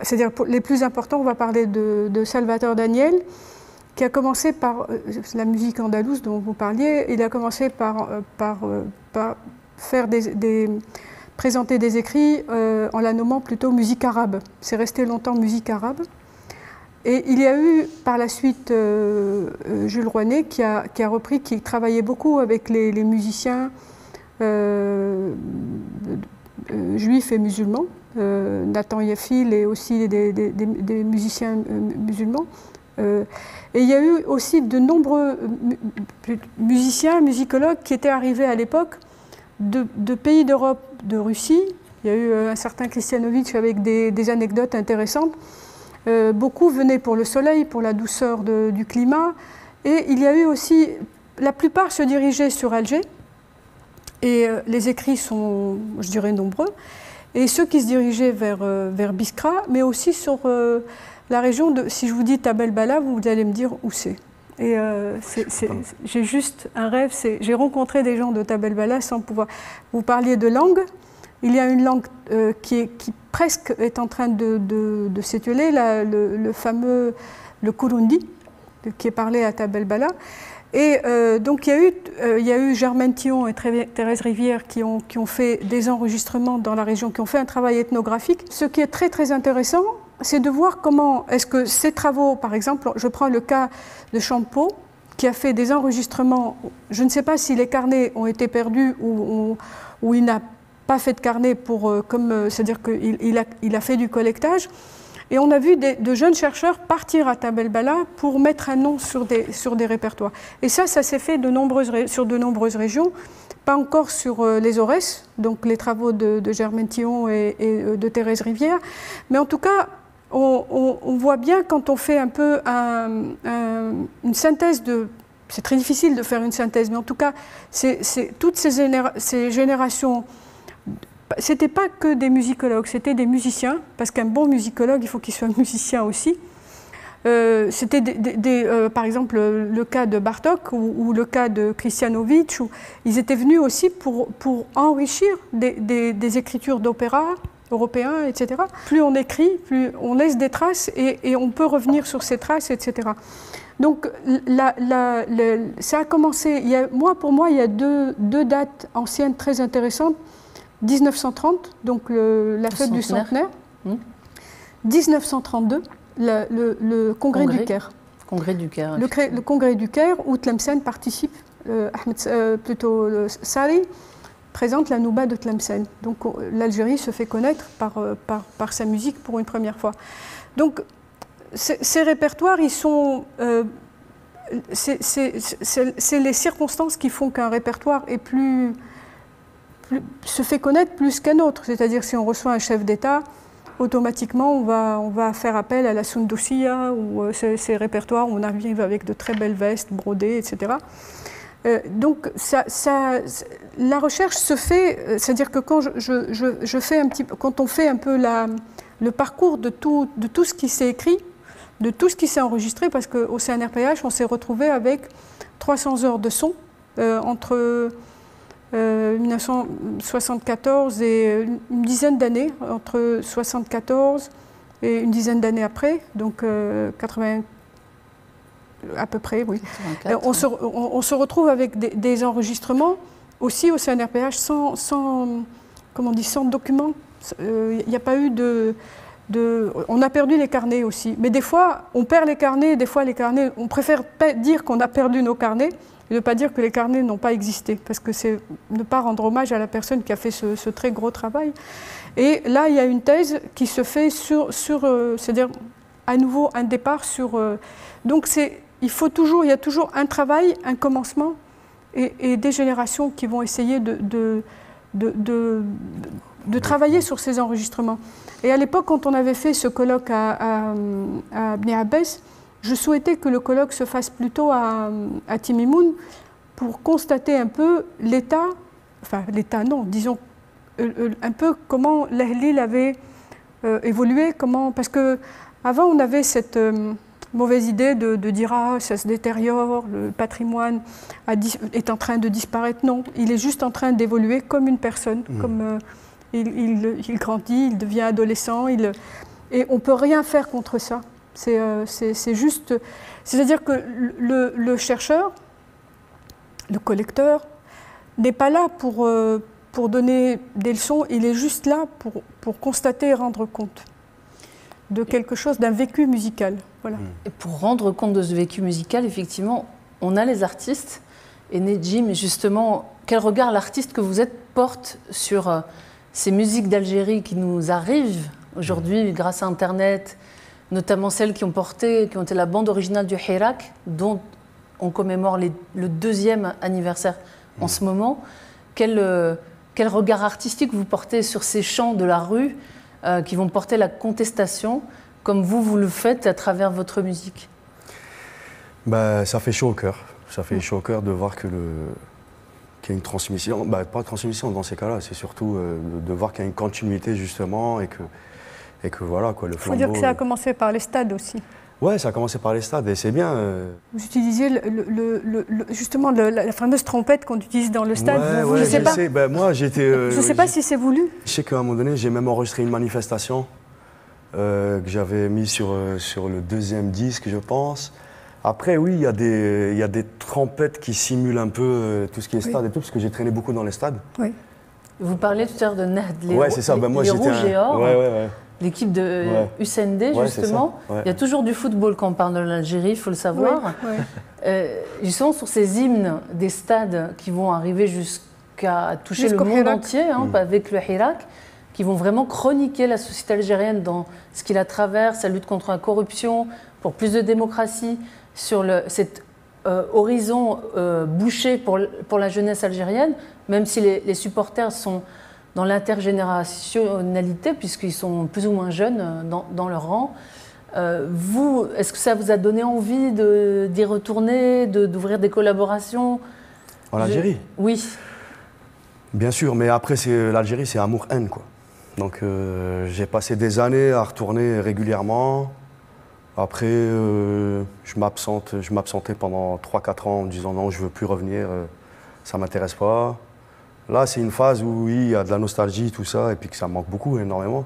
c'est-à-dire les plus importants, on va parler de, Salvatore Daniel, qui a commencé par euh, la musique andalouse dont vous parliez, il a commencé par, euh, euh, présenter des écrits en la nommant plutôt musique arabe. C'est resté longtemps musique arabe. Et il y a eu par la suite Jules a, qui a, repris, qui travaillait beaucoup avec les, musiciens juifs et musulmans. Euh, Nathan Yafil et aussi des, musiciens euh, musulmans. Euh, et il y a eu aussi de nombreux musiciens, musicologues qui étaient arrivés à l'époque de, pays d'Europe, de Russie. Il y a eu un certain Christianovitch avec des, anecdotes intéressantes. beaucoup venaient pour le soleil, pour la douceur du climat. Et il y a eu aussi, la plupart se dirigeaient sur Alger. Et les écrits sont, je dirais, nombreux et ceux qui se dirigeaient vers, euh, vers Biskra, mais aussi sur euh, la région de, si je vous dis Tabel Bala, vous allez me dire où c'est. Et euh, j'ai juste un rêve, j'ai rencontré des gens de Tabelbala sans pouvoir. Vous parliez de langue. Il y a une langue euh, qui, qui, presque est en train de, de, s'étioler, le, le, fameux le Kurundi, qui est parlé à Tabelbala. Et euh, donc il y a eu, il y a eu Germaine Thion et Thérèse Rivière qui ont, qui ont fait des enregistrements dans la région, qui ont fait un travail ethnographique. Ce qui est très très intéressant, c'est de voir comment est-ce que ces travaux, par exemple, je prends le cas de Champeau, qui a fait des enregistrements, je ne sais pas si les carnets ont été perdus ou, ou, il n'a pas fait de carnet pour, euh, comme, euh, c'est-à-dire qu'il il a, il a, fait du collectage. Et on a vu de jeunes chercheurs partir à Tabelbala pour mettre un nom sur des, sur des répertoires. Et ça, ça s'est fait de sur de nombreuses régions, pas encore sur euh, les Aurès, donc les travaux de, Germaine Thillon et, et de Thérèse Rivière, mais en tout cas, on, voit bien quand on fait un peu une synthèse de... C'est très difficile de faire une synthèse, mais en tout cas, c'est, toutes ces générations, c'était pas que des musicologues, c'était des musiciens, parce qu'un bon musicologue, il faut qu'il soit musicien aussi. Euh, c'était des, euh, par exemple le cas de Bartok ou, le cas de Christianovitch, où ils étaient venus aussi pour, pour enrichir des, écritures d'opéra, européens, etc. Plus on écrit, plus on laisse des traces et, on peut revenir sur ces traces, etc. Donc ça a commencé, moi pour moi il y a deux, deux, dates anciennes très intéressantes. 1930, donc la fête du centenaire. 1932, hmm. le, congrès, du Caire. Congrès du Caire. Le, congrès du Caire où Tlemcen participe, euh, Ahmed, euh, plutôt euh, Sari, présente la Nouba de Tlemcen. Donc l'Algérie se fait connaître par, par, par, sa musique pour une première fois. Donc ces répertoires, ils sont... Euh, c'est les circonstances qui font qu'un répertoire est plus, se fait connaître plus qu'un autre. C'est-à-dire si on reçoit un chef d'État, automatiquement on va, on va faire appel à la Sundusia ou euh, ces, répertoires où on arrive avec de très belles vestes brodées, etc. Euh, donc ça, la recherche se fait, euh, c'est-à-dire que quand, je, fais un petit, quand on fait un peu la, le parcours de tout, de tout ce qui s'est écrit, de tout ce qui s'est enregistré, parce qu'au CNRPH, on s'est retrouvé avec 300 heures de son euh, entre 1974 et une dizaine d'années, entre 74 et une dizaine d'années après, donc 80, à peu près, oui. Euh, on, se, on, se, retrouve avec des, enregistrements aussi au CNRPH sans, sans, comment on dit, sans documents. Il euh, n'y a pas eu de, de, On a perdu les carnets aussi. Mais des fois, on perd les carnets, des fois les carnets, on préfère dire qu'on a perdu nos carnets et ne pas dire que les carnets n'ont pas existé, parce que c'est ne pas rendre hommage à la personne qui a fait ce, très gros travail. Et là, il y a une thèse qui se fait sur, euh, c'est-à-dire à nouveau un départ sur... donc c'est il faut toujours, il y a toujours un travail, un commencement et, des générations qui vont essayer de, de, de, travailler sur ces enregistrements. Et à l'époque, quand on avait fait ce colloque à, à, je souhaitais que le colloque se fasse plutôt à, à Timimoun pour constater un peu l'état, enfin l'état non, disons euh, euh, un peu comment l'île avait euh, évolué, comment, parce que avant on avait cette mauvaise idée de, dire ah ça se détériore, le patrimoine est en train de disparaître. Non, il est juste en train d'évoluer comme une personne, mmh. comme euh, il, grandit, il devient adolescent, il, et on peut rien faire contre ça. C'est euh, juste, c'est-à-dire que le, chercheur, le collecteur, n'est pas là pour, euh, pour donner des leçons, il est juste là pour, pour constater et rendre compte de quelque chose, d'un vécu musical. Voilà. Et pour rendre compte de ce vécu musical, effectivement, on a les artistes. Et Nejim, justement, quel regard l'artiste que vous êtes porte sur euh, ces musiques d'Algérie qui nous arrivent aujourd'hui grâce à Internet, notamment celles qui ont porté, qui ont été la bande originale du Hirak, dont on commémore le deuxième anniversaire en ce moment. Quel, euh, quel regard artistique vous portez sur ces chants de la rue euh, qui vont porter la contestation, comme vous, vous le faites à travers votre musique? Bah, Ça fait chaud au cœur. Ça fait mm. chaud au cœur de voir que le, qu'il y a une transmission, bah, pas de transmission dans ces cas-là, c'est surtout euh, de voir qu'il y a une continuité justement et que, et que voilà quoi, le Il faut dire que ça a commencé par les stades aussi. Ouais, ça a commencé par les stades et c'est bien. euh. Vous utilisiez le- le- le- le- justement le- la, fameuse trompette qu'on utilise dans le stade. Ouais, Vous- ouais, je ne sais pas, Ben, moi, j'étais. euh, je sais pas si c'est voulu. Je sais qu'à un moment donné, j'ai même enregistré une manifestation euh, que j'avais mis sur, euh, sur le deuxième disque, je pense. Après, oui, il y, a des- il y a des trompettes qui simulent un peu euh, tout ce qui est stade et tout, parce que j'ai traîné beaucoup dans les stades. Oui. Vous parlez tout à l'heure de Nahd, les, ouais, c'est ça. les- Ben, moi, les rouges un- et or, Ouais, ouais, ouais. L'équipe de Ouais. USND, justement. ouais. Il y a toujours du football quand on parle de l'Algérie, il faut le savoir. Euh, justement, sur ces hymnes des stades qui vont arriver jusqu'à toucher le monde Hirak. entier, hein, Mm. avec le Hirak, qui vont vraiment chroniquer la société algérienne dans ce qui la traverse, sa lutte contre la corruption, pour plus de démocratie, sur le, cet euh, horizon euh, bouché pour, la jeunesse algérienne, même si les, les supporters sont dans l'intergénérationnalité, puisqu'ils sont plus ou moins jeunes euh, dans, dans leur rang. Euh, vous, est-ce que ça vous a donné envie d'y retourner, de- d'ouvrir des collaborations En Algérie? Oui. Bien sûr, mais après, l'Algérie, c'est amour-haine, quoi. Donc, euh, j'ai passé des années à retourner régulièrement. Après, euh, je m'absente, je m'absentais pendant 3-4 ans en me disant non, je veux plus revenir, ça m'intéresse pas. Là, c'est une phase où il y a de la nostalgie, tout ça, et puis que ça manque beaucoup, énormément.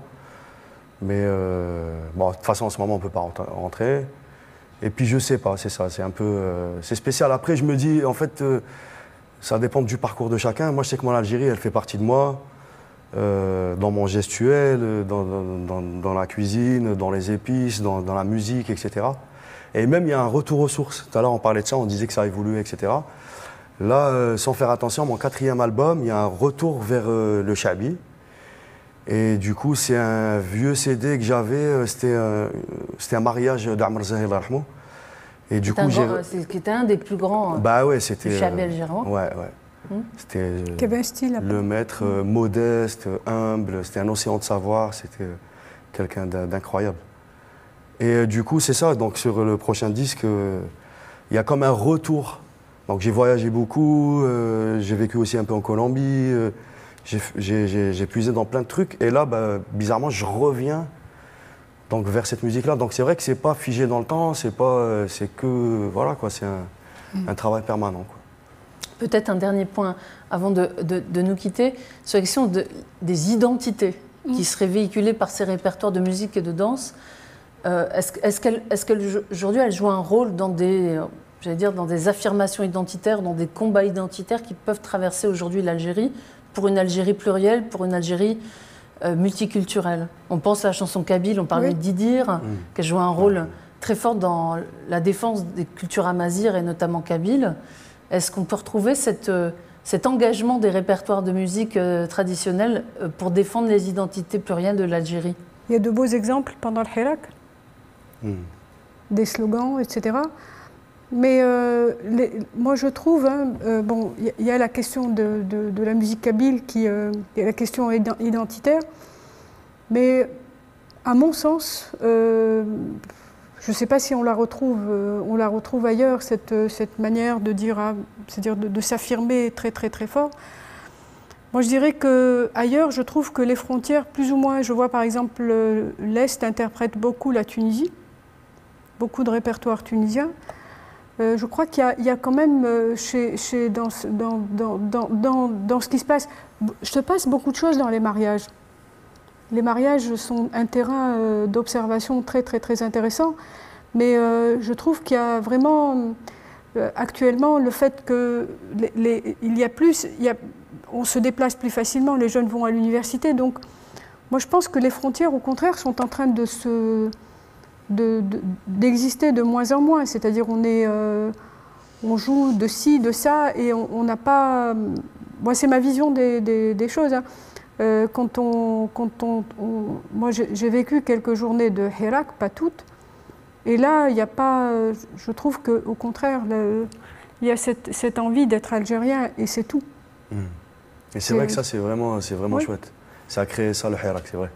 Mais euh, bon, de toute façon, en ce moment, on ne peut pas rent- rentrer. Et puis, je sais pas, c'est ça, c'est un peu. euh, c'est spécial. Après, je me dis, en fait, euh, ça dépend du parcours de chacun. Moi, je sais que mon Algérie, elle fait partie de moi, dans mon gestuel, dans, la cuisine, dans les épices, dans, dans la musique, etc. Et même, il y a un retour aux sources. Tout à l'heure, on parlait de ça, on disait que ça a évolué, etc. Là, euh, sans faire attention, mon quatrième album, il y a un retour vers euh, le Chabi. Et du coup, c'est un vieux CD que j'avais, euh, c'était un, c'était un mariage d'Amr Zahir Rahmou. Et du coup, j'ai. grand- c'est- qui était un des plus grands Bah ouais, c'était. du Chabi algérien. Ouais, ouais. Hmm. C'était. style. le maître euh, modeste, humble, c'était un océan de savoir, c'était quelqu'un d'in- d'incroyable. Et euh, du coup, c'est ça, donc sur le prochain disque, euh, il y a comme un retour. Donc j'ai voyagé beaucoup, euh, j'ai vécu aussi un peu en Colombie, euh, j'ai- puisé dans plein de trucs, et là, bah, bizarrement, je reviens donc, vers cette musique-là. Donc c'est vrai que c'est pas figé dans le temps, c'est pas, euh, c'est que, voilà quoi, c'est un, un travail permanent. Quoi. Peut-être un dernier point avant de, de- de nous quitter sur la question de- des identités qui seraient véhiculées par ces répertoires de musique et de danse. Euh, est-ce, qu'aujourd'hui elles jouent un rôle dans des, euh, j'allais dire, dans des affirmations identitaires, dans des combats identitaires qui peuvent traverser aujourd'hui l'Algérie pour une Algérie plurielle, pour une Algérie euh, multiculturelle On pense à la chanson Kabyle, on parlait Oui. de Didir, qui a joué un rôle très fort dans la défense des cultures amazirs et notamment Kabyle. Est-ce qu'on peut retrouver cette, euh, cet engagement des répertoires de musique euh, traditionnels euh, pour défendre les identités plurielles de l'Algérie? Il y a de beaux exemples pendant le Hirak, Hmm. des slogans, etc. Mais euh, moi, je trouve, hein, euh, bon, il y a- la question de, la musique kabyle, qui, euh, la question ident- identitaire, mais à mon sens, je ne sais pas si on la retrouve, on la retrouve ailleurs cette, manière de dire, c'est-à-dire de, s'affirmer très très très fort. Moi, je dirais que ailleurs, je trouve que les frontières, plus ou moins, je vois par exemple l'Est interprète beaucoup la Tunisie, beaucoup de répertoires tunisiens. Euh, je crois qu'il y, a- quand même euh, dans, ce- qui se passe, te passe beaucoup de choses dans les mariages. Les mariages sont un terrain euh, d'observation très très très intéressant, mais je trouve qu'il y a vraiment actuellement le fait que y a plus, on se déplace plus facilement, les jeunes vont à l'université, donc moi je pense que les frontières au contraire sont en train de se de- de- d'exister de, moins en moins, c'est-à-dire on est euh, on joue de ci, de ça, et on n'a pas. Moi, c'est ma vision des, des- des choses. hein. Euh, quand on, quand on, on- moi, j'ai vécu quelques journées de Hirak, pas toutes, et là, il n'y a pas. euh, Je trouve que, au contraire, il y a cette, cette envie d'être algérien, et c'est tout. Et c'est C'est- vrai que ça, c'est vraiment, c'est vraiment Oui. chouette. Ça a créé ça, le Hirak, c'est vrai.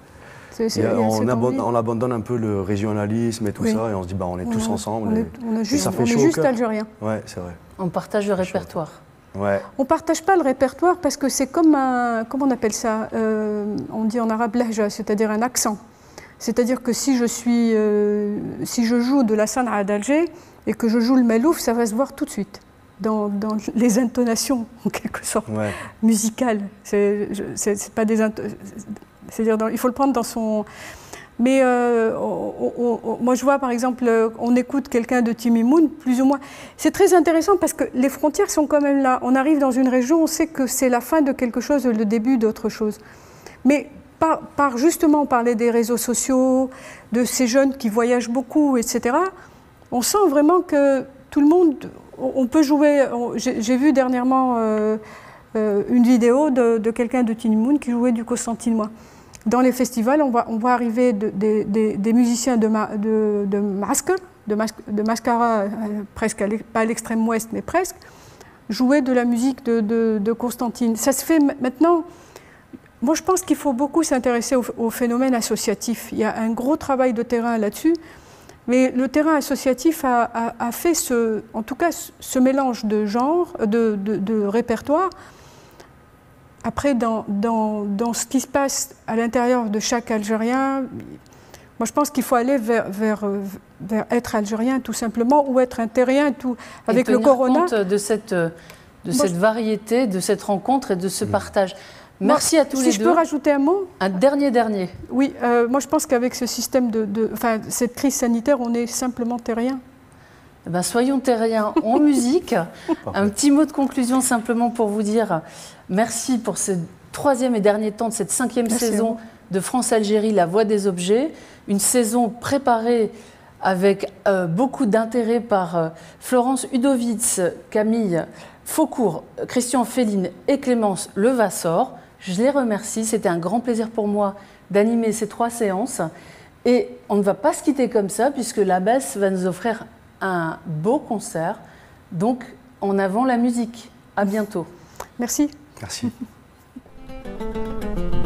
A- on, abandonne, envie. on abandonne un peu le régionalisme et tout Oui. ça, et on se dit, bah, on est tous ensemble. On et- est, on juste, ça fait on chaud juste algérien. Ouais, c'est vrai. On partage le répertoire. Ouais. On ne partage pas le répertoire parce que c'est comme un. Comment on appelle ça Euh, On dit en arabe lahja, c'est-à-dire un accent. C'est-à-dire que si je, suis, euh, si je joue de la Sanaa d'Alger et que je joue le Melouf, ça va se voir tout de suite dans, dans les intonations, en quelque sorte, Ouais. musicales. C'est pas des int- C'est-à-dire, il faut le prendre dans son. Mais euh, moi, je vois par exemple, euh, on écoute quelqu'un de Timmy Moon, plus ou moins. C'est très intéressant parce que les frontières sont quand même là. On arrive dans une région, on sait que c'est la fin de quelque chose, le début d'autre chose. Mais par, justement parler des réseaux sociaux, de ces jeunes qui voyagent beaucoup, etc., on sent vraiment que tout le monde, on peut jouer. J'ai vu dernièrement euh, une vidéo de, quelqu'un de Tiny Moon qui jouait du Constantinois. Dans les festivals, on voit, arriver de- des- musiciens de, ma, de, masque, de, mas- de mascara, euh, presque pas à l'extrême ouest, mais presque, jouer de la musique de, Constantine. Ça se fait maintenant. Moi, je pense qu'il faut beaucoup s'intéresser au, phénomène associatif. Il y a un gros travail de terrain là-dessus. Mais le terrain associatif a, fait en tout cas ce- mélange de genres, de répertoires. Après, dans, dans, dans ce qui se passe à l'intérieur de chaque Algérien, moi je pense qu'il faut aller vers, vers, euh, vers être algérien tout simplement ou être un terrien tout, Et avec le tenir corona. compte de cette, de Moi, cette je- variété, de cette rencontre et de ce partage. Merci à tous si les je deux. peux rajouter un mot, Un dernier dernier. oui, euh, moi je pense qu'avec ce système de, de- enfin, cette crise sanitaire, on est simplement terrien. Eh ben, soyons terriens en musique. Un petit mot de conclusion simplement pour vous dire merci pour ce troisième et dernier temps de cette cinquième Merci saison de France-Algérie, La Voix des Objets. Une saison préparée avec euh, beaucoup d'intérêt par euh, Florence Udovitz, Camille Faucourt, Christian Féline et Clémence Levassor. Je les remercie. C'était un grand plaisir pour moi d'animer ces trois séances. Et on ne va pas se quitter comme ça, puisque la baisse va nous offrir un beau concert. Donc, en avant la musique. À bientôt. Merci. Merci.